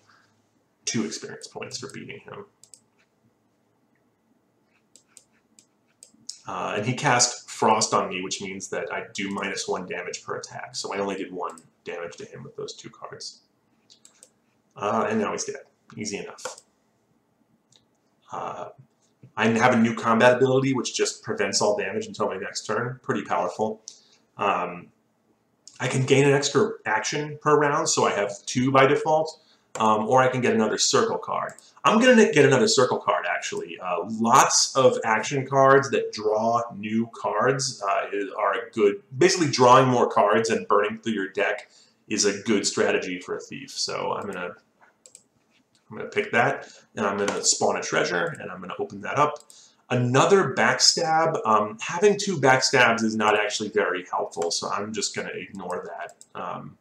two experience points for beating him. Uh, and he cast Frost on me, which means that I do minus one damage per attack. So I only did one damage to him with those two cards. Uh, and now he's dead. Easy enough. Uh, I have a new combat ability which just prevents all damage until my next turn. Pretty powerful. Um, I can gain an extra action per round, so I have two by default, um, or I can get another circle card. I'm going to get another circle card, actually. Uh, lots of action cards that draw new cards uh, are good... Basically, drawing more cards and burning through your deck is a good strategy for a thief. So I'm gonna I'm gonna pick that, and I'm gonna spawn a treasure, and I'm gonna open that up. Another backstab. Um, having two backstabs is not actually very helpful, so I'm just gonna ignore that. Um,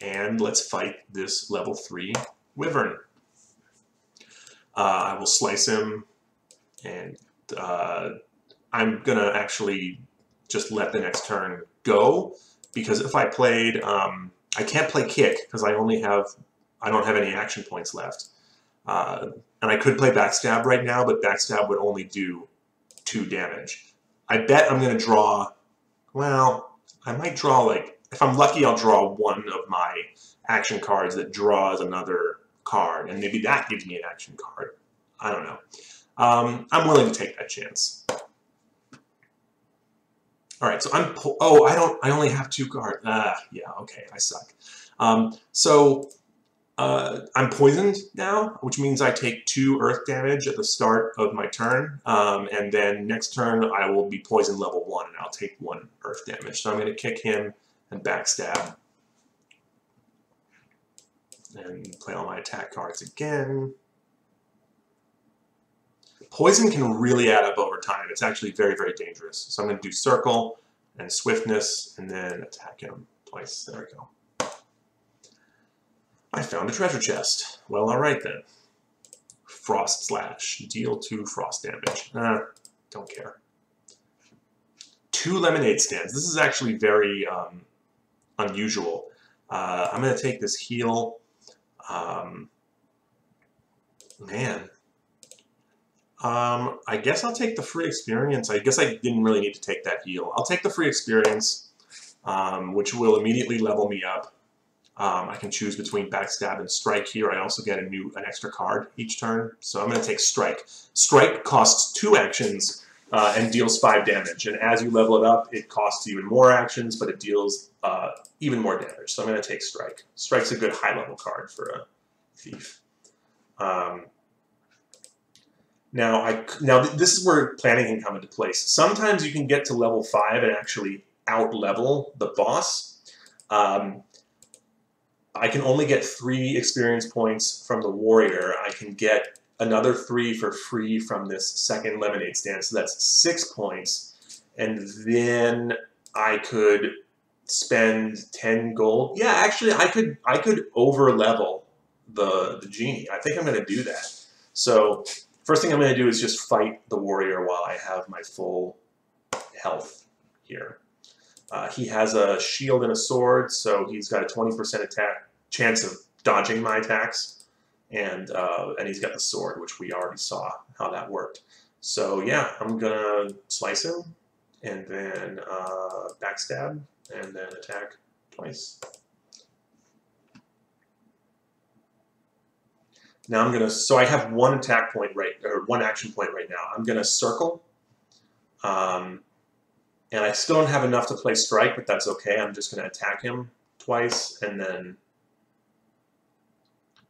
and let's fight this level three wyvern. Uh, I will slice him, and uh, I'm gonna actually just let the next turn go because if I played um, I can't play kick because I only have, I don't have any action points left. Uh, and I could play backstab right now, but backstab would only do two damage. I bet I'm going to draw, well, I might draw like, if I'm lucky, I'll draw one of my action cards that draws another card, and maybe that gives me an action card. I don't know. Um, I'm willing to take that chance. All right, so I'm, oh, I don't, I only have two cards. Ah, yeah, okay, I suck. Um, so uh, I'm poisoned now, which means I take two earth damage at the start of my turn, um, and then next turn I will be poisoned level one, and I'll take one earth damage. So I'm going to kick him and backstab, and play all my attack cards again. Poison can really add up over time. It's actually very, very dangerous. So I'm going to do Circle and Swiftness, and then attack him twice. There we go. I found a treasure chest. Well, alright then. Frost Slash. Deal 2 frost damage. Uh, don't care. Two lemonade stands. This is actually very um, unusual. Uh, I'm going to take this heal. Um, man. Um, I guess I'll take the free experience. I guess I didn't really need to take that heal. I'll take the free experience, um, which will immediately level me up. Um, I can choose between backstab and strike here. I also get a new an extra card each turn. So I'm going to take strike. Strike costs two actions uh, and deals five damage. And as you level it up, it costs even more actions, but it deals uh, even more damage. So I'm going to take strike. Strike's a good high level card for a thief. Um, now, I now this is where planning can come into place. Sometimes you can get to level five and actually out level the boss. Um, I can only get three experience points from the warrior. I can get another three for free from this second lemonade stand, so that's six points. And then I could spend 10 gold. Yeah, actually I could I could over level the the genie. I think I'm gonna do that. So first thing I'm gonna do is just fight the warrior while I have my full health here. Uh, he has a shield and a sword, so he's got a 20% attack chance of dodging my attacks. And, uh, and he's got the sword, which we already saw how that worked. So yeah, I'm going to slice him, and then uh, backstab, and then attack twice. Now I'm going to, so I have one attack point right, or one action point right now. I'm going to circle. Um, and I still don't have enough to play strike, but that's okay. I'm just going to attack him twice, and then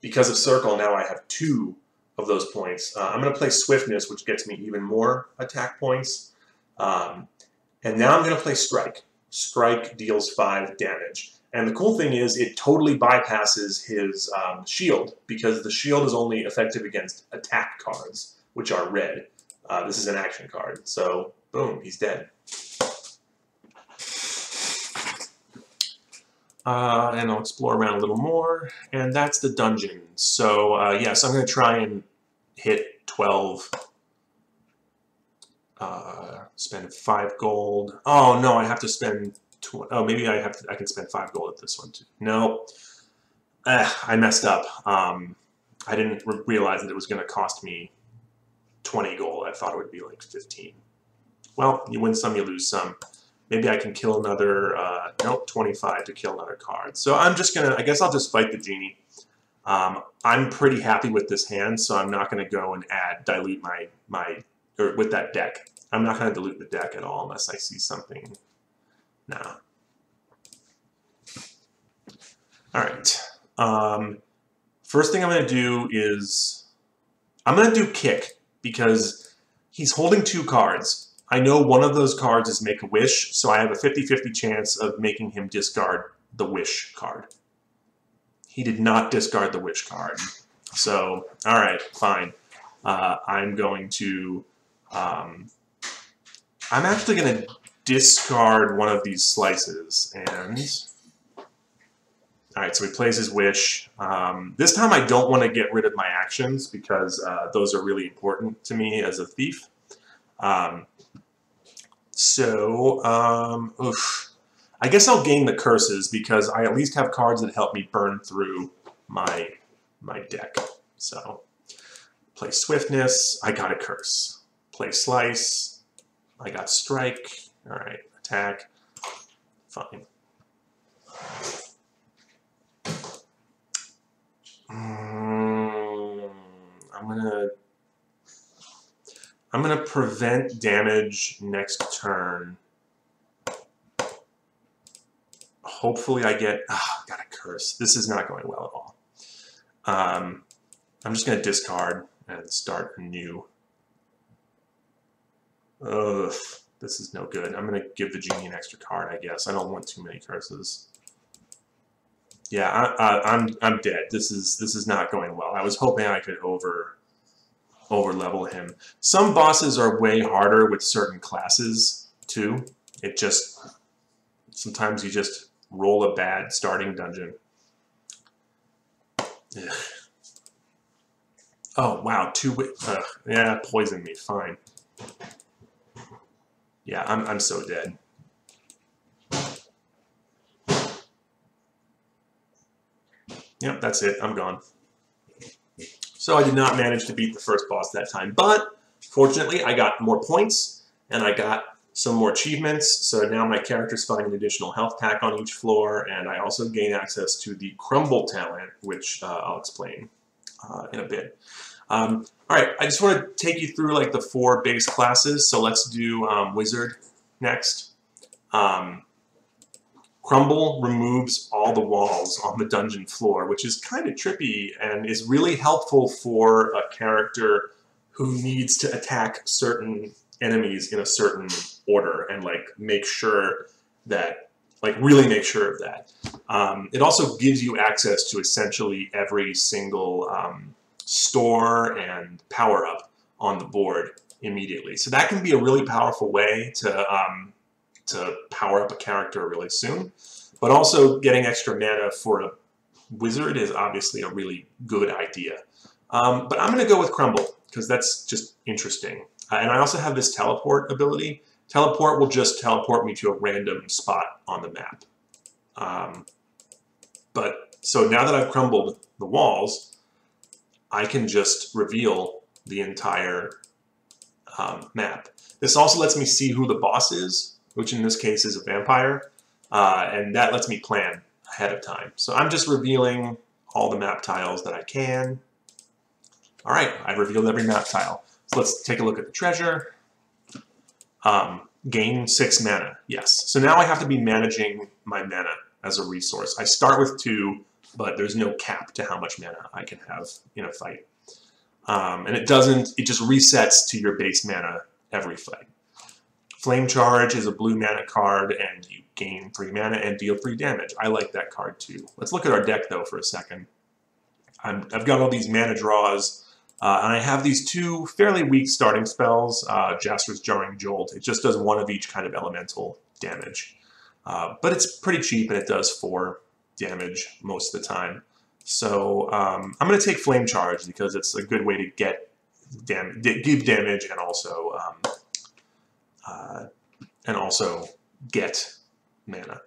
because of circle, now I have two of those points. Uh, I'm going to play swiftness, which gets me even more attack points. Um, and now I'm going to play strike. Strike deals five damage. And the cool thing is it totally bypasses his um, shield because the shield is only effective against attack cards, which are red. Uh, this is an action card. So boom, he's dead. Uh, and I'll explore around a little more, and that's the dungeon. So uh, yes, yeah, so I'm going to try and hit 12, uh, spend 5 gold. Oh no, I have to spend, oh maybe I have to, I can spend 5 gold at this one too. No, eh, I messed up. Um, I didn't re realize that it was going to cost me 20 gold. I thought it would be like 15. Well, you win some, you lose some. Maybe I can kill another, uh, nope, 25 to kill another card. So I'm just going to, I guess I'll just fight the genie. Um, I'm pretty happy with this hand, so I'm not going to go and add, dilute my, my, or with that deck. I'm not going to dilute the deck at all unless I see something. Nah. All right. Um, first thing I'm going to do is, I'm going to do kick because he's holding two cards. I know one of those cards is Make a Wish, so I have a 50-50 chance of making him discard the Wish card. He did not discard the Wish card. So, alright, fine. Uh, I'm going to... Um, I'm actually going to discard one of these slices, and... Alright, so he plays his Wish. Um, this time I don't want to get rid of my actions, because uh, those are really important to me as a thief. Um, so, um, oof. I guess I'll gain the curses because I at least have cards that help me burn through my my deck. So, play Swiftness, I got a curse. Play Slice, I got Strike. Alright, attack. Fine. Mm, I'm gonna I'm to prevent damage next turn. Hopefully I get... Ah, got a curse. This is not going well at all. Um, I'm just to discard and start a new. Ugh, this is no good. I'm going to give the genie an extra card, I guess. I don't want too many curses. Yeah, I, am I'm, I'm dead. This is this is not going well. I was hoping I could over over level him. Some bosses are way harder with certain classes too. It just sometimes you just roll a bad starting dungeon. Ugh. Oh wow, two. Ugh, yeah, poison me. Fine. Yeah, I'm I'm so dead. Yep, that's it. I'm gone. So I did not manage to beat the first boss that time, but fortunately I got more points and I got some more achievements. So now my character's finding an additional health pack on each floor, and I also gain access to the Crumble talent, which uh, I'll explain uh, in a bit. Um, all right, I just want to take you through like the four base classes. So let's do um, Wizard next. Um, Crumble removes all the walls on the dungeon floor, which is kind of trippy and is really helpful for a character who needs to attack certain enemies in a certain order and like make sure that like really make sure of that. Um, it also gives you access to essentially every single um, store and power up on the board immediately. So that can be a really powerful way to um, to power up a character really soon. But also getting extra mana for a wizard is obviously a really good idea. Um, but I'm going to go with Crumble because that's just interesting. Uh, and I also have this teleport ability. Teleport will just teleport me to a random spot on the map. Um, but so now that I've crumbled the walls, I can just reveal the entire um, map. This also lets me see who the boss is, which in this case is a vampire, uh, and that lets me plan ahead of time. So I'm just revealing all the map tiles that I can. All right, I've revealed every map tile. So let's take a look at the treasure. Um, gain six mana, yes. So now I have to be managing my mana as a resource. I start with two, but there's no cap to how much mana I can have in a fight. Um, and it doesn't, it just resets to your base mana every fight. Flame Charge is a blue mana card, and you gain 3 mana and deal 3 damage. I like that card too. Let's look at our deck, though, for a second. i have got all these mana draws, uh, and I have these two fairly weak starting spells, uh, Jarring Jolt. It just does one of each kind of elemental damage. Uh, but it's pretty cheap, and it does 4 damage most of the time. So um, I'm going to take Flame Charge because it's a good way to get dam give damage and also um, uh, and also get mana.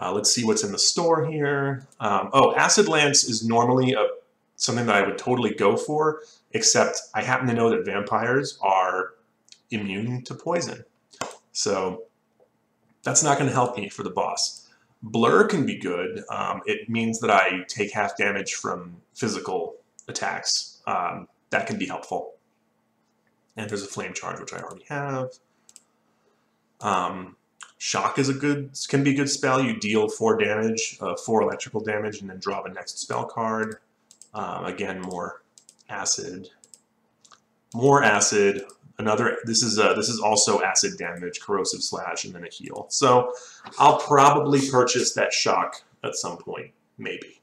Uh, let's see what's in the store here. Um, oh, Acid Lance is normally a, something that I would totally go for, except I happen to know that vampires are immune to poison. So that's not going to help me for the boss. Blur can be good. Um, it means that I take half damage from physical attacks. Um, that can be helpful. And there's a flame charge, which I already have. Um, shock is a good can be a good spell. You deal four damage, uh, four electrical damage, and then draw the next spell card. Um, again, more acid, more acid. Another. This is a, this is also acid damage, corrosive slash, and then a heal. So I'll probably purchase that shock at some point, maybe.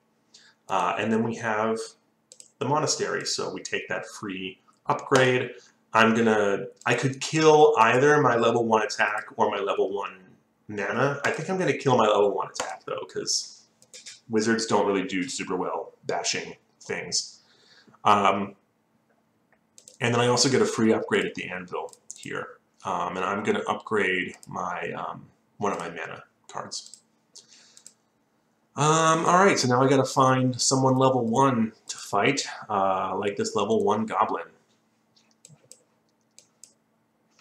Uh, and then we have the monastery, so we take that free upgrade. I'm gonna, I could kill either my level 1 attack or my level 1 mana. I think I'm gonna kill my level 1 attack though, because wizards don't really do super well bashing things. Um, and then I also get a free upgrade at the anvil here. Um, and I'm gonna upgrade my, um, one of my mana cards. Um, alright, so now I gotta find someone level 1 to fight, uh, like this level 1 goblin.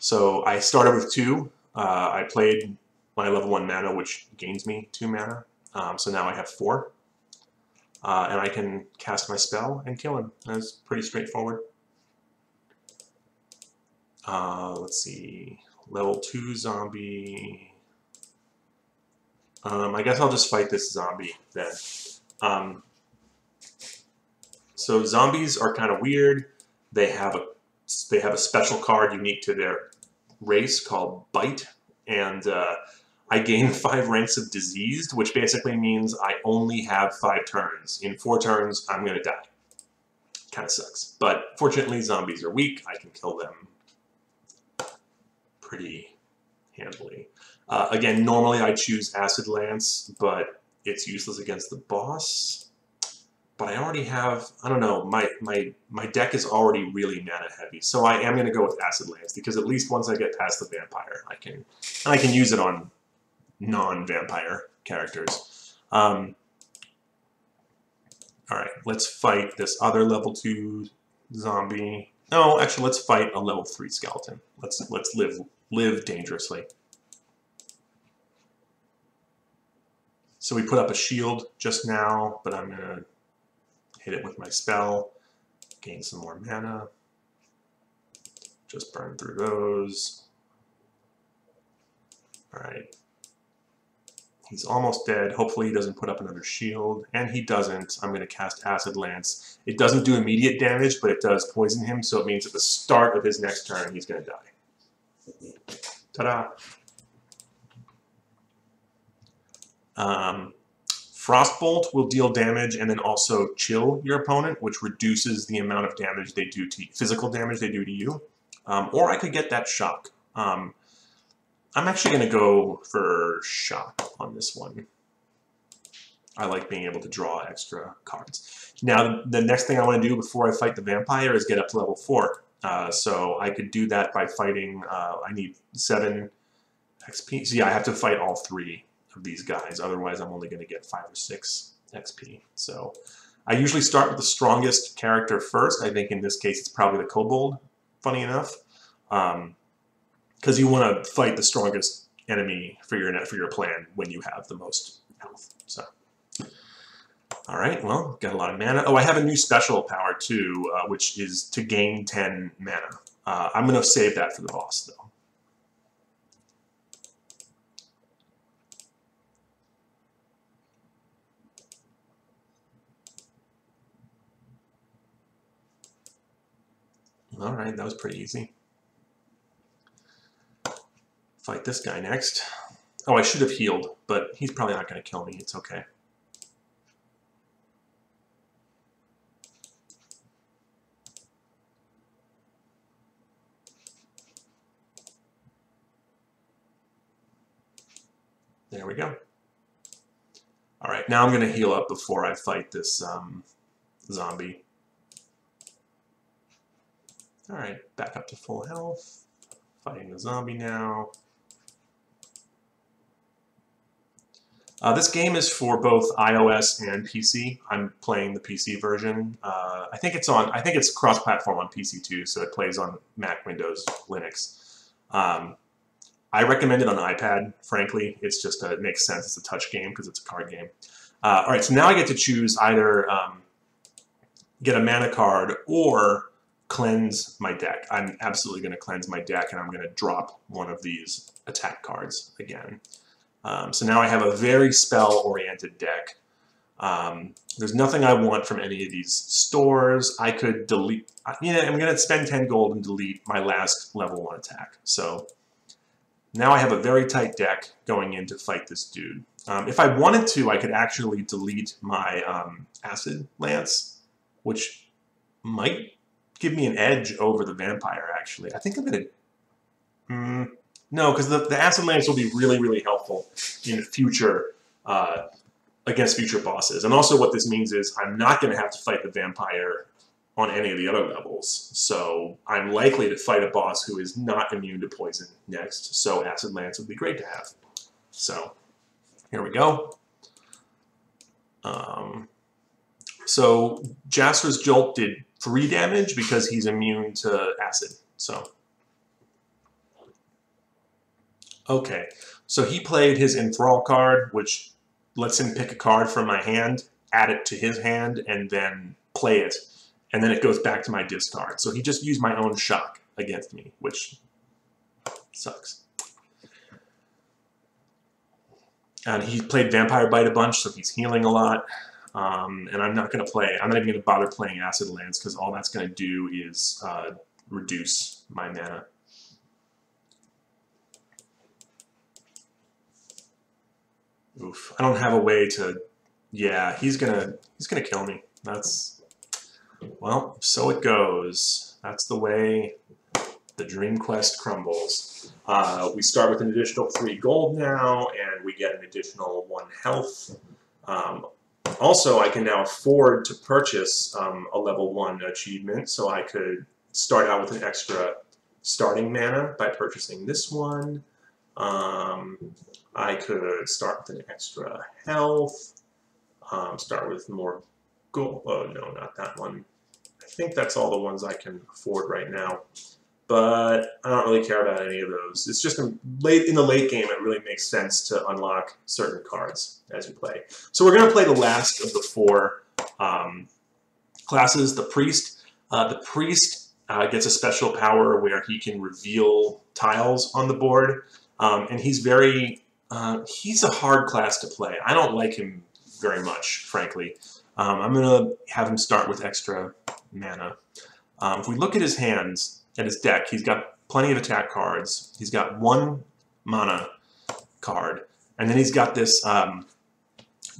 So I started with two. Uh, I played my level one mana, which gains me two mana. Um, so now I have four. Uh, and I can cast my spell and kill him. That's pretty straightforward. Uh, let's see. Level 2 zombie. Um, I guess I'll just fight this zombie then. Um, So zombies are kind of weird. They have a they have a special card unique to their race called Bite, and uh, I gain five ranks of diseased, which basically means I only have five turns. In four turns, I'm gonna die. Kind of sucks, but fortunately, zombies are weak. I can kill them pretty handily. Uh, again, normally I choose Acid Lance, but it's useless against the boss. But I already have, I don't know, my, my, my deck is already really mana heavy, so I am going to go with Acid Lance, because at least once I get past the Vampire, I can, I can use it on non-Vampire characters. Um, Alright, let's fight this other level 2 zombie. No, actually, let's fight a level 3 skeleton. Let's, let's live, live dangerously. So we put up a shield just now, but I'm going to hit it with my spell, gain some more mana, just burn through those. Alright. He's almost dead. Hopefully he doesn't put up another shield. And he doesn't. I'm going to cast Acid Lance. It doesn't do immediate damage, but it does poison him, so it means at the start of his next turn he's going to die. Ta-da! Um, Frostbolt will deal damage and then also chill your opponent, which reduces the amount of damage they do to physical damage they do to you. Um, or I could get that shock. Um, I'm actually going to go for shock on this one. I like being able to draw extra cards. Now, the next thing I want to do before I fight the vampire is get up to level 4. Uh, so I could do that by fighting, uh, I need 7 XP. So yeah, I have to fight all three of these guys. Otherwise, I'm only going to get 5 or 6 XP. So I usually start with the strongest character first. I think in this case it's probably the Kobold, funny enough. Um, because you want to fight the strongest enemy for your for your plan when you have the most health. So, all right, well, got a lot of mana. Oh, I have a new special power too, uh, which is to gain 10 mana. Uh, I'm going to save that for the boss though. All right, that was pretty easy. Fight this guy next. Oh, I should have healed, but he's probably not going to kill me. It's okay. There we go. All right, now I'm going to heal up before I fight this um, zombie. Alright, back up to full health. Fighting the zombie now. Uh, this game is for both iOS and PC. I'm playing the PC version. Uh, I think it's on. I think it's cross-platform on PC too, so it plays on Mac, Windows, Linux. Um, I recommend it on iPad. Frankly, it's just a, it makes sense. It's a touch game because it's a card game. Uh, all right, so now I get to choose either um, get a mana card or cleanse my deck. I'm absolutely going to cleanse my deck and I'm going to drop one of these attack cards again. Um, so now I have a very spell-oriented deck. Um, there's nothing I want from any of these stores. I could delete, yeah, I'm going to spend 10 gold and delete my last level 1 attack. So now I have a very tight deck going in to fight this dude. Um, if I wanted to, I could actually delete my um, Acid Lance, which might give me an edge over the vampire, actually. I think I'm going to... Mm, no, because the, the acid lance will be really, really helpful in future, uh, against future bosses. And also what this means is I'm not going to have to fight the vampire on any of the other levels. So I'm likely to fight a boss who is not immune to poison next. So acid lance would be great to have. So here we go. Um, so Jasper's Jolt did three damage because he's immune to acid. So, okay. So he played his Enthrall card, which lets him pick a card from my hand, add it to his hand, and then play it. And then it goes back to my discard. So he just used my own shock against me, which sucks. And he played Vampire Bite a bunch, so he's healing a lot. Um, and I'm not going to play, I'm not even going to bother playing Acid Lance because all that's going to do is uh, reduce my mana. Oof, I don't have a way to, yeah, he's gonna, he's gonna kill me. That's, well, so it goes. That's the way the Dream Quest crumbles. Uh, we start with an additional three gold now, and we get an additional one health. Um, also, I can now afford to purchase um, a level one achievement, so I could start out with an extra starting mana by purchasing this one. Um, I could start with an extra health, um, start with more Oh, no, not that one. I think that's all the ones I can afford right now. But I don't really care about any of those. It's just in, late in the late game, it really makes sense to unlock certain cards as you play. So we're going to play the last of the four um, classes, the Priest. Uh, the Priest uh, gets a special power where he can reveal tiles on the board. Um, and he's very, uh, he's a hard class to play. I don't like him very much, frankly. Um, I'm going to have him start with extra mana. Um, if we look at his hands, at his deck, he's got plenty of attack cards. He's got one mana card. And then he's got this um,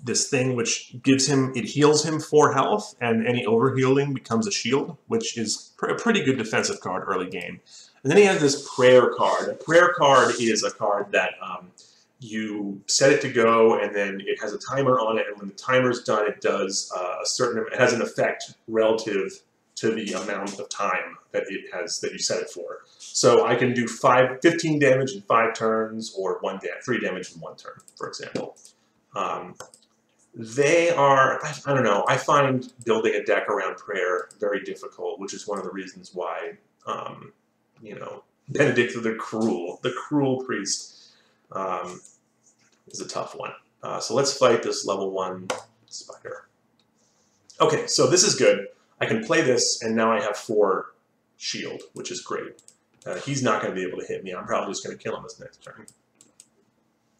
this thing which gives him, it heals him for health, and any overhealing becomes a shield, which is a pretty good defensive card early game. And then he has this prayer card. A prayer card is a card that um, you set it to go, and then it has a timer on it, and when the timer's done, it does uh, a certain, it has an effect relative to the amount of time that it has, that you set it for. So I can do five, 15 damage in five turns, or one da three damage in one turn, for example. Um, they are, I, I, don't know, I find building a deck around prayer very difficult, which is one of the reasons why um, you know, Benedict the Cruel, the Cruel Priest, um, is a tough one. Uh, so let's fight this level one spider. Okay, so this is good. I can play this, and now I have four shield, which is great. Uh, he's not going to be able to hit me. I'm probably just going to kill him this next turn.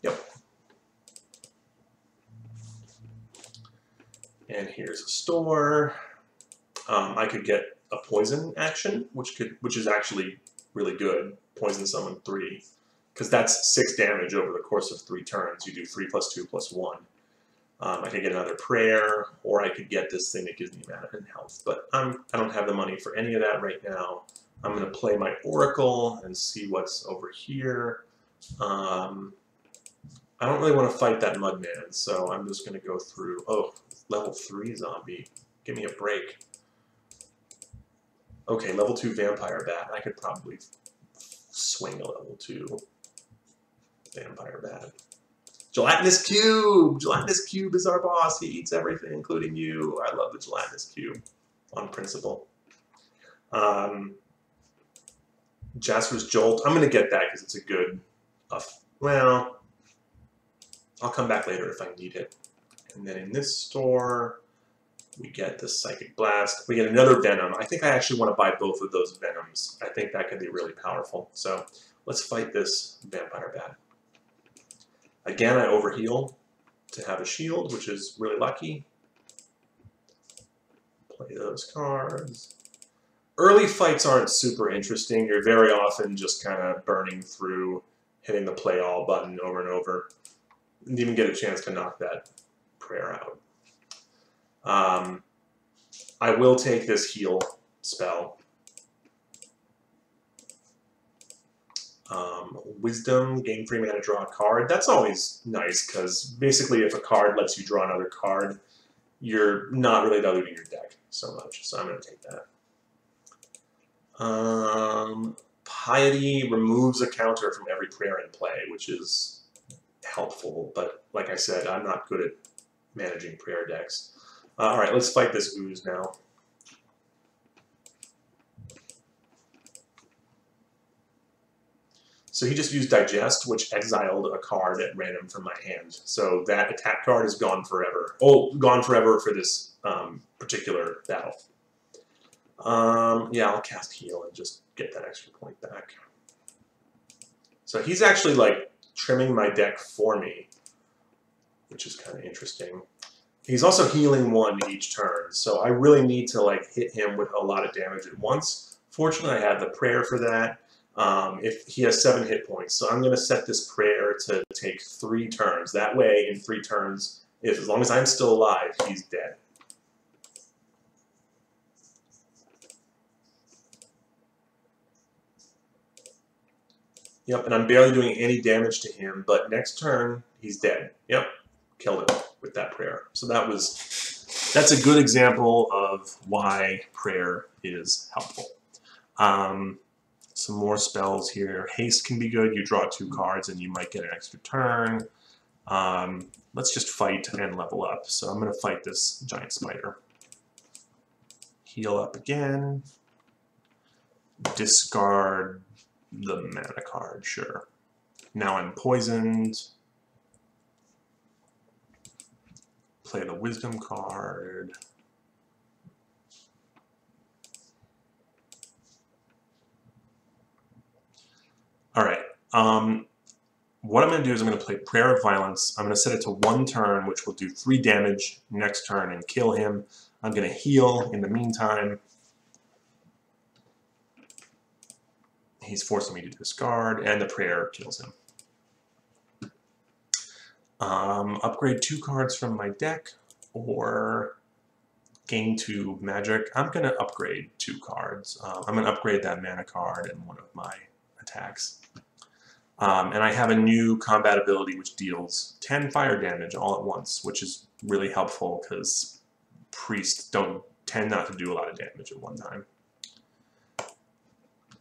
Yep. And here's a store. Um, I could get a poison action, which could, which is actually really good. Poison summon three, because that's six damage over the course of three turns. You do three plus two plus one. Um, I could get another prayer, or I could get this thing that gives me mana and health. But I'm, I don't have the money for any of that right now. I'm going to play my Oracle and see what's over here. Um, I don't really want to fight that Mudman, so I'm just going to go through... Oh, level 3 zombie. Give me a break. Okay, level 2 Vampire Bat. I could probably swing a level 2 Vampire Bat. Gelatinous Cube! Gelatinous Cube is our boss. He eats everything, including you. I love the Gelatinous Cube on principle. Um, Jasper's Jolt. I'm going to get that because it's a good... Uh, well, I'll come back later if I need it. And then in this store, we get the Psychic Blast. We get another Venom. I think I actually want to buy both of those Venoms. I think that could be really powerful. So let's fight this Vampire Bat. Again, I overheal to have a shield, which is really lucky. Play those cards. Early fights aren't super interesting. You're very often just kind of burning through, hitting the play all button over and over. And even get a chance to knock that prayer out. Um, I will take this heal spell. Um, wisdom, gain free mana, draw a card. That's always nice because basically if a card lets you draw another card, you're not really diluting your deck so much. So I'm going to take that. Um, Piety removes a counter from every prayer in play, which is helpful. But like I said, I'm not good at managing prayer decks. Uh, all right, let's fight this ooze now. So he just used Digest, which exiled a card at random from my hand. So that attack card is gone forever. Oh, gone forever for this um, particular battle. Um, yeah, I'll cast Heal and just get that extra point back. So he's actually like trimming my deck for me, which is kind of interesting. He's also healing one each turn, so I really need to like hit him with a lot of damage at once. Fortunately, I have the prayer for that. Um, if he has seven hit points, so I'm going to set this prayer to take three turns. That way, in three turns, if as long as I'm still alive, he's dead. Yep, and I'm barely doing any damage to him, but next turn, he's dead. Yep, killed him with that prayer. So that was, that's a good example of why prayer is helpful. Um, some more spells here. Haste can be good. You draw two cards and you might get an extra turn. Um, let's just fight and level up. So I'm going to fight this giant spider. Heal up again. Discard the mana card, sure. Now I'm poisoned. Play the wisdom card. All right. Um, what I'm going to do is I'm going to play Prayer of Violence. I'm going to set it to one turn, which will do three damage next turn and kill him. I'm going to heal in the meantime. He's forcing me to discard, and the prayer kills him. Um, upgrade two cards from my deck, or gain two magic. I'm going to upgrade two cards. Um, I'm going to upgrade that mana card and one of my attacks. Um, and I have a new combat ability which deals 10 fire damage all at once, which is really helpful because priests don't tend not to do a lot of damage at one time.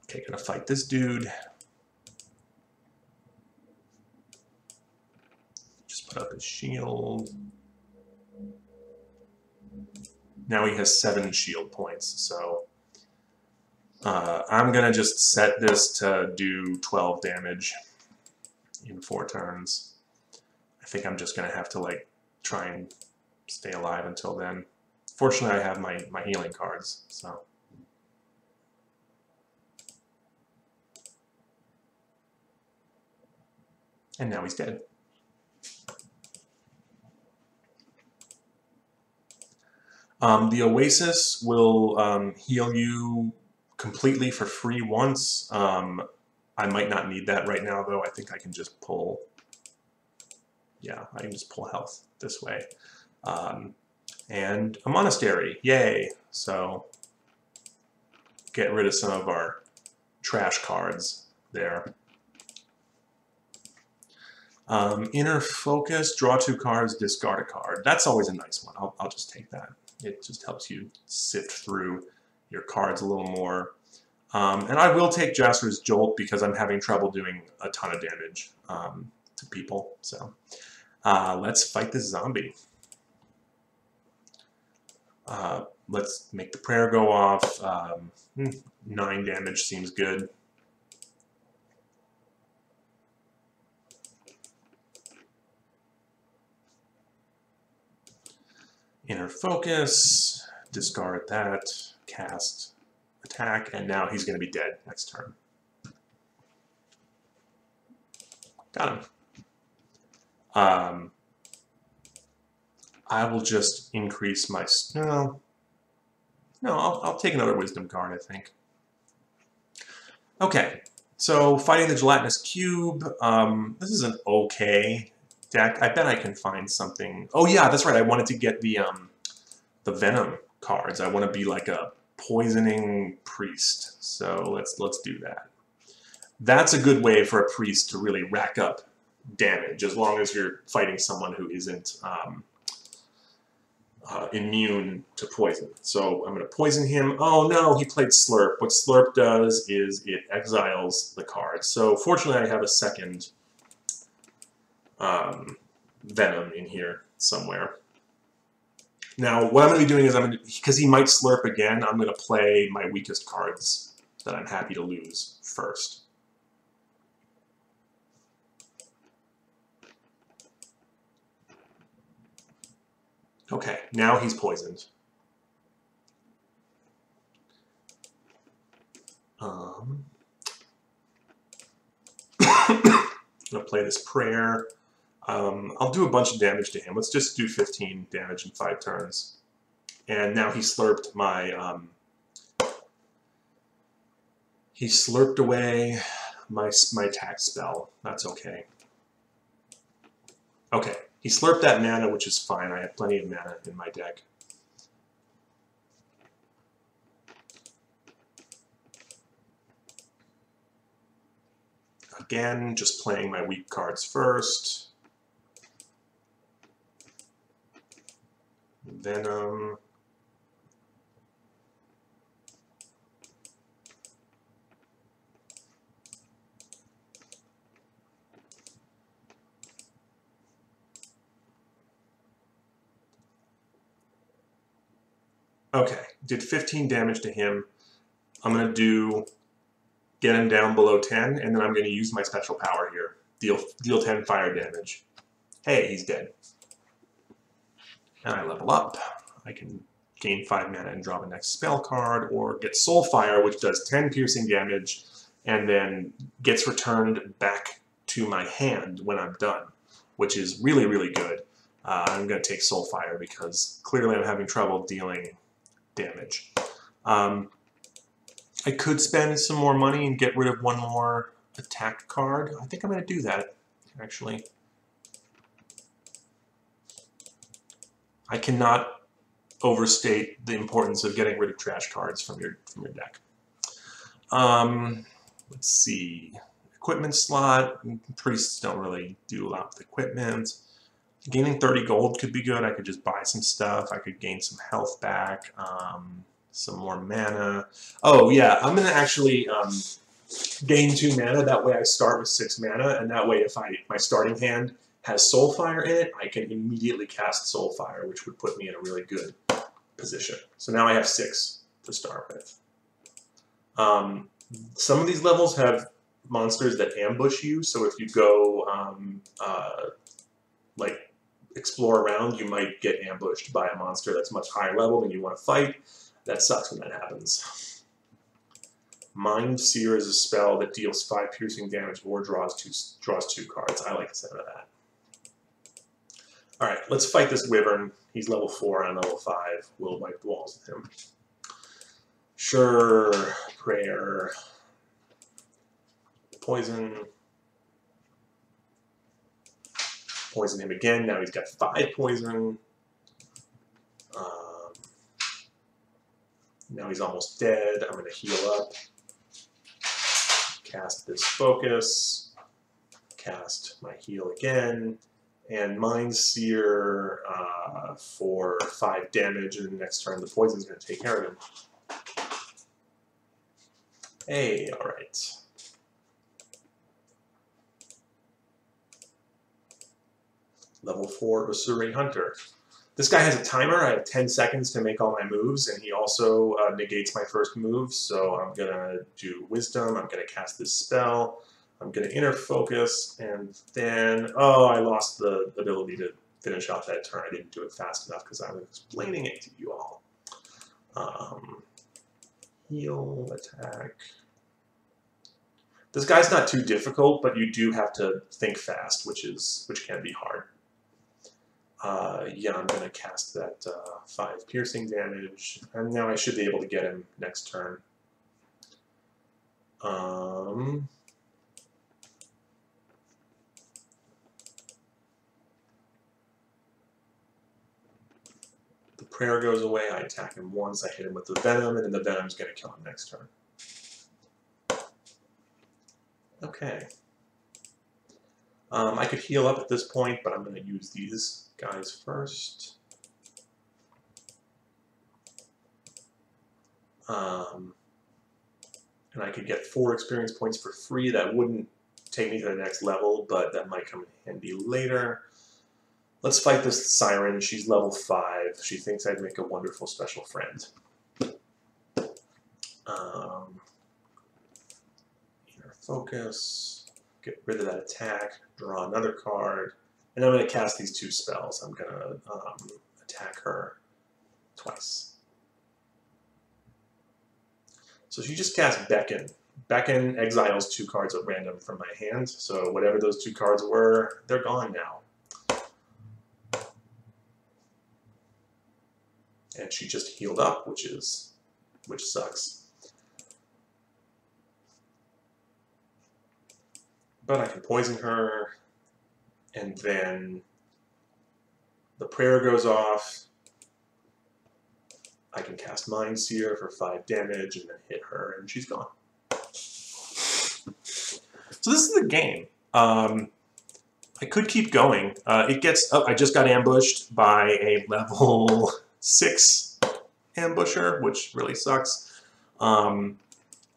Okay, gonna fight this dude. Just put up his shield. Now he has seven shield points, so uh, I'm gonna just set this to do 12 damage in four turns. I think I'm just gonna have to like try and stay alive until then. Fortunately, I have my, my healing cards, so. And now he's dead. Um, the Oasis will um, heal you completely for free once. Um, I might not need that right now, though. I think I can just pull, yeah, I can just pull health this way. Um, and a monastery, yay! So get rid of some of our trash cards there. Um, inner focus, draw two cards, discard a card. That's always a nice one. I'll, I'll just take that. It just helps you sift through your cards a little more. Um, and I will take Jasper's Jolt because I'm having trouble doing a ton of damage um, to people. So uh, let's fight this zombie. Uh, let's make the prayer go off. Um, hmm, nine damage seems good. Inner focus, discard that, cast attack, and now he's going to be dead next turn. Got him. Um, I will just increase my... No, no I'll, I'll take another Wisdom card, I think. Okay, so fighting the Gelatinous Cube, um, this is an okay deck. I bet I can find something. Oh yeah, that's right. I wanted to get the um, the Venom cards. I want to be like a poisoning priest. So let's let's do that. That's a good way for a priest to really rack up damage, as long as you're fighting someone who isn't um, uh, immune to poison. So I'm going to poison him. Oh no, he played Slurp. What Slurp does is it exiles the card. So fortunately I have a second um, Venom in here somewhere. Now, what I'm going to be doing is I'm going to, because he might slurp again, I'm going to play my weakest cards that I'm happy to lose first. Okay, now he's poisoned. Um, I'm going to play this prayer. Um, I'll do a bunch of damage to him. Let's just do 15 damage in five turns. And now he slurped my... Um, he slurped away my, my attack spell. That's okay. Okay, he slurped that mana, which is fine. I have plenty of mana in my deck. Again, just playing my weak cards first. Venom. Um, okay, did 15 damage to him. I'm going to do get him down below 10, and then I'm going to use my special power here. Deal, deal 10 fire damage. Hey, he's dead. And I level up. I can gain 5 mana and draw the next spell card, or get Soul Fire, which does 10 piercing damage, and then gets returned back to my hand when I'm done, which is really, really good. Uh, I'm going to take Soul Fire because clearly I'm having trouble dealing damage. Um, I could spend some more money and get rid of one more attack card. I think I'm going to do that, actually. I cannot overstate the importance of getting rid of trash cards from your from your deck. Um, let's see. Equipment slot. Priests don't really do a lot with equipment. Gaining 30 gold could be good. I could just buy some stuff. I could gain some health back, um, some more mana. Oh, yeah, I'm going to actually um, gain 2 mana. That way I start with 6 mana, and that way if I my starting hand has Soulfire in it, I can immediately cast Soulfire, which would put me in a really good position. So now I have 6 to start with. Um, some of these levels have monsters that ambush you, so if you go um, uh, like explore around, you might get ambushed by a monster that's much higher level than you want to fight. That sucks when that happens. Mind Seer is a spell that deals 5 piercing damage or draws two, draws two cards. I like the sound of that. Alright, let's fight this Wyvern. He's level 4 and level 5. We'll wipe the walls with him. Sure, Prayer. Poison. poison him again. Now he's got five poison. Um, now he's almost dead. I'm going to heal up. Cast this focus. Cast my heal again. And Mind Seer uh, for five damage, and next turn the poison's going to take care of him. Hey, alright. level 4 Usuri Hunter. This guy has a timer. I have 10 seconds to make all my moves, and he also uh, negates my first move, so I'm going to do Wisdom. I'm going to cast this spell. I'm going to Inner Focus, and then... Oh, I lost the ability to finish off that turn. I didn't do it fast enough because I was explaining it to you all. Um, heal, attack... This guy's not too difficult, but you do have to think fast, which is which can be hard. Uh, yeah, I'm going to cast that uh, 5 piercing damage, and now I should be able to get him next turn. Um, the prayer goes away, I attack him once, I hit him with the venom, and then the venom's going to kill him next turn. Okay. Um, I could heal up at this point, but I'm going to use these guys first. Um, and I could get four experience points for free. That wouldn't take me to the next level, but that might come in handy later. Let's fight this Siren. She's level 5. She thinks I'd make a wonderful special friend. Um, inner focus. Get rid of that attack. Draw another card. And I'm going to cast these two spells. I'm going to um, attack her twice. So she just cast Beckon. Beckon exiles two cards at random from my hand, so whatever those two cards were, they're gone now. And she just healed up, which is which sucks. But I can poison her, and then the prayer goes off. I can cast Mind Seer for 5 damage and then hit her, and she's gone. So this is the game. Um, I could keep going. Uh, it gets. Oh, I just got ambushed by a level six ambusher, which really sucks. Um,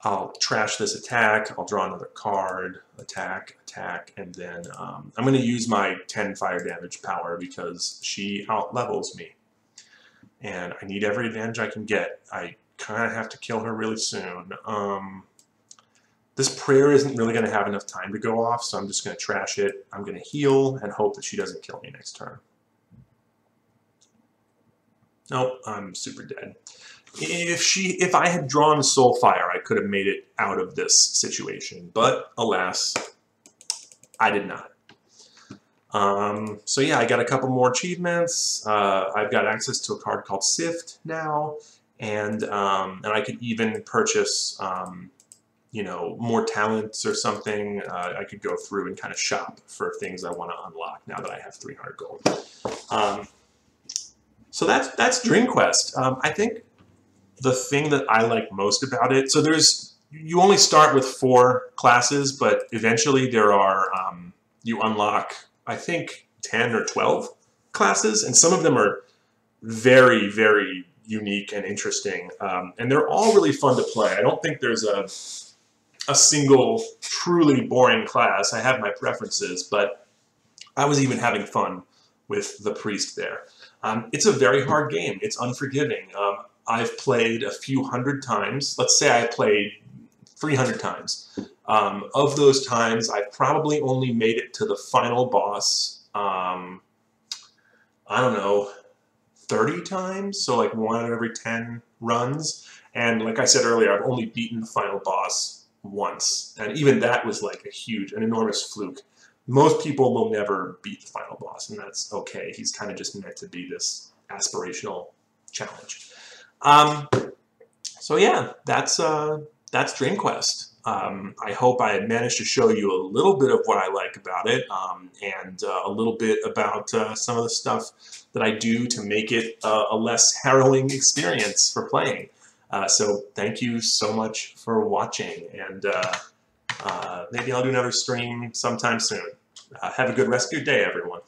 I'll trash this attack. I'll draw another card. Attack, attack, and then um, I'm going to use my 10 fire damage power because she out levels me, and I need every advantage I can get. I kind of have to kill her really soon. Um, this prayer isn't really going to have enough time to go off, so I'm just going to trash it. I'm going to heal and hope that she doesn't kill me next turn. Nope, I'm super dead. If she, if I had drawn Soulfire, I could have made it out of this situation, but alas, I did not. Um, so yeah, I got a couple more achievements. Uh, I've got access to a card called Sift now, and um, and I could even purchase um, you know, more talents or something, uh, I could go through and kind of shop for things I want to unlock now that I have 300 gold. So that's that's Dream Quest. Um, I think the thing that I like most about it, so there's, you only start with four classes, but eventually there are, um, you unlock, I think, 10 or 12 classes, and some of them are very, very unique and interesting. Um, and they're all really fun to play. I don't think there's a a single truly boring class. I have my preferences, but I was even having fun with the priest there. Um, it's a very hard game. It's unforgiving. Um, I've played a few hundred times. Let's say I played 300 times. Um, of those times, I've probably only made it to the final boss, um, I don't know, 30 times? So like one out of every 10 runs. And like I said earlier, I've only beaten the final boss once. And even that was like a huge, an enormous fluke. Most people will never beat the final boss, and that's okay. He's kind of just meant to be this aspirational challenge. Um, so yeah, that's uh, that's Dream Quest. Um, I hope I managed to show you a little bit of what I like about it um, and uh, a little bit about uh, some of the stuff that I do to make it uh, a less harrowing experience for playing. Uh, so thank you so much for watching, and uh, maybe I'll do another stream sometime soon. Uh, have a good rest of your day, everyone.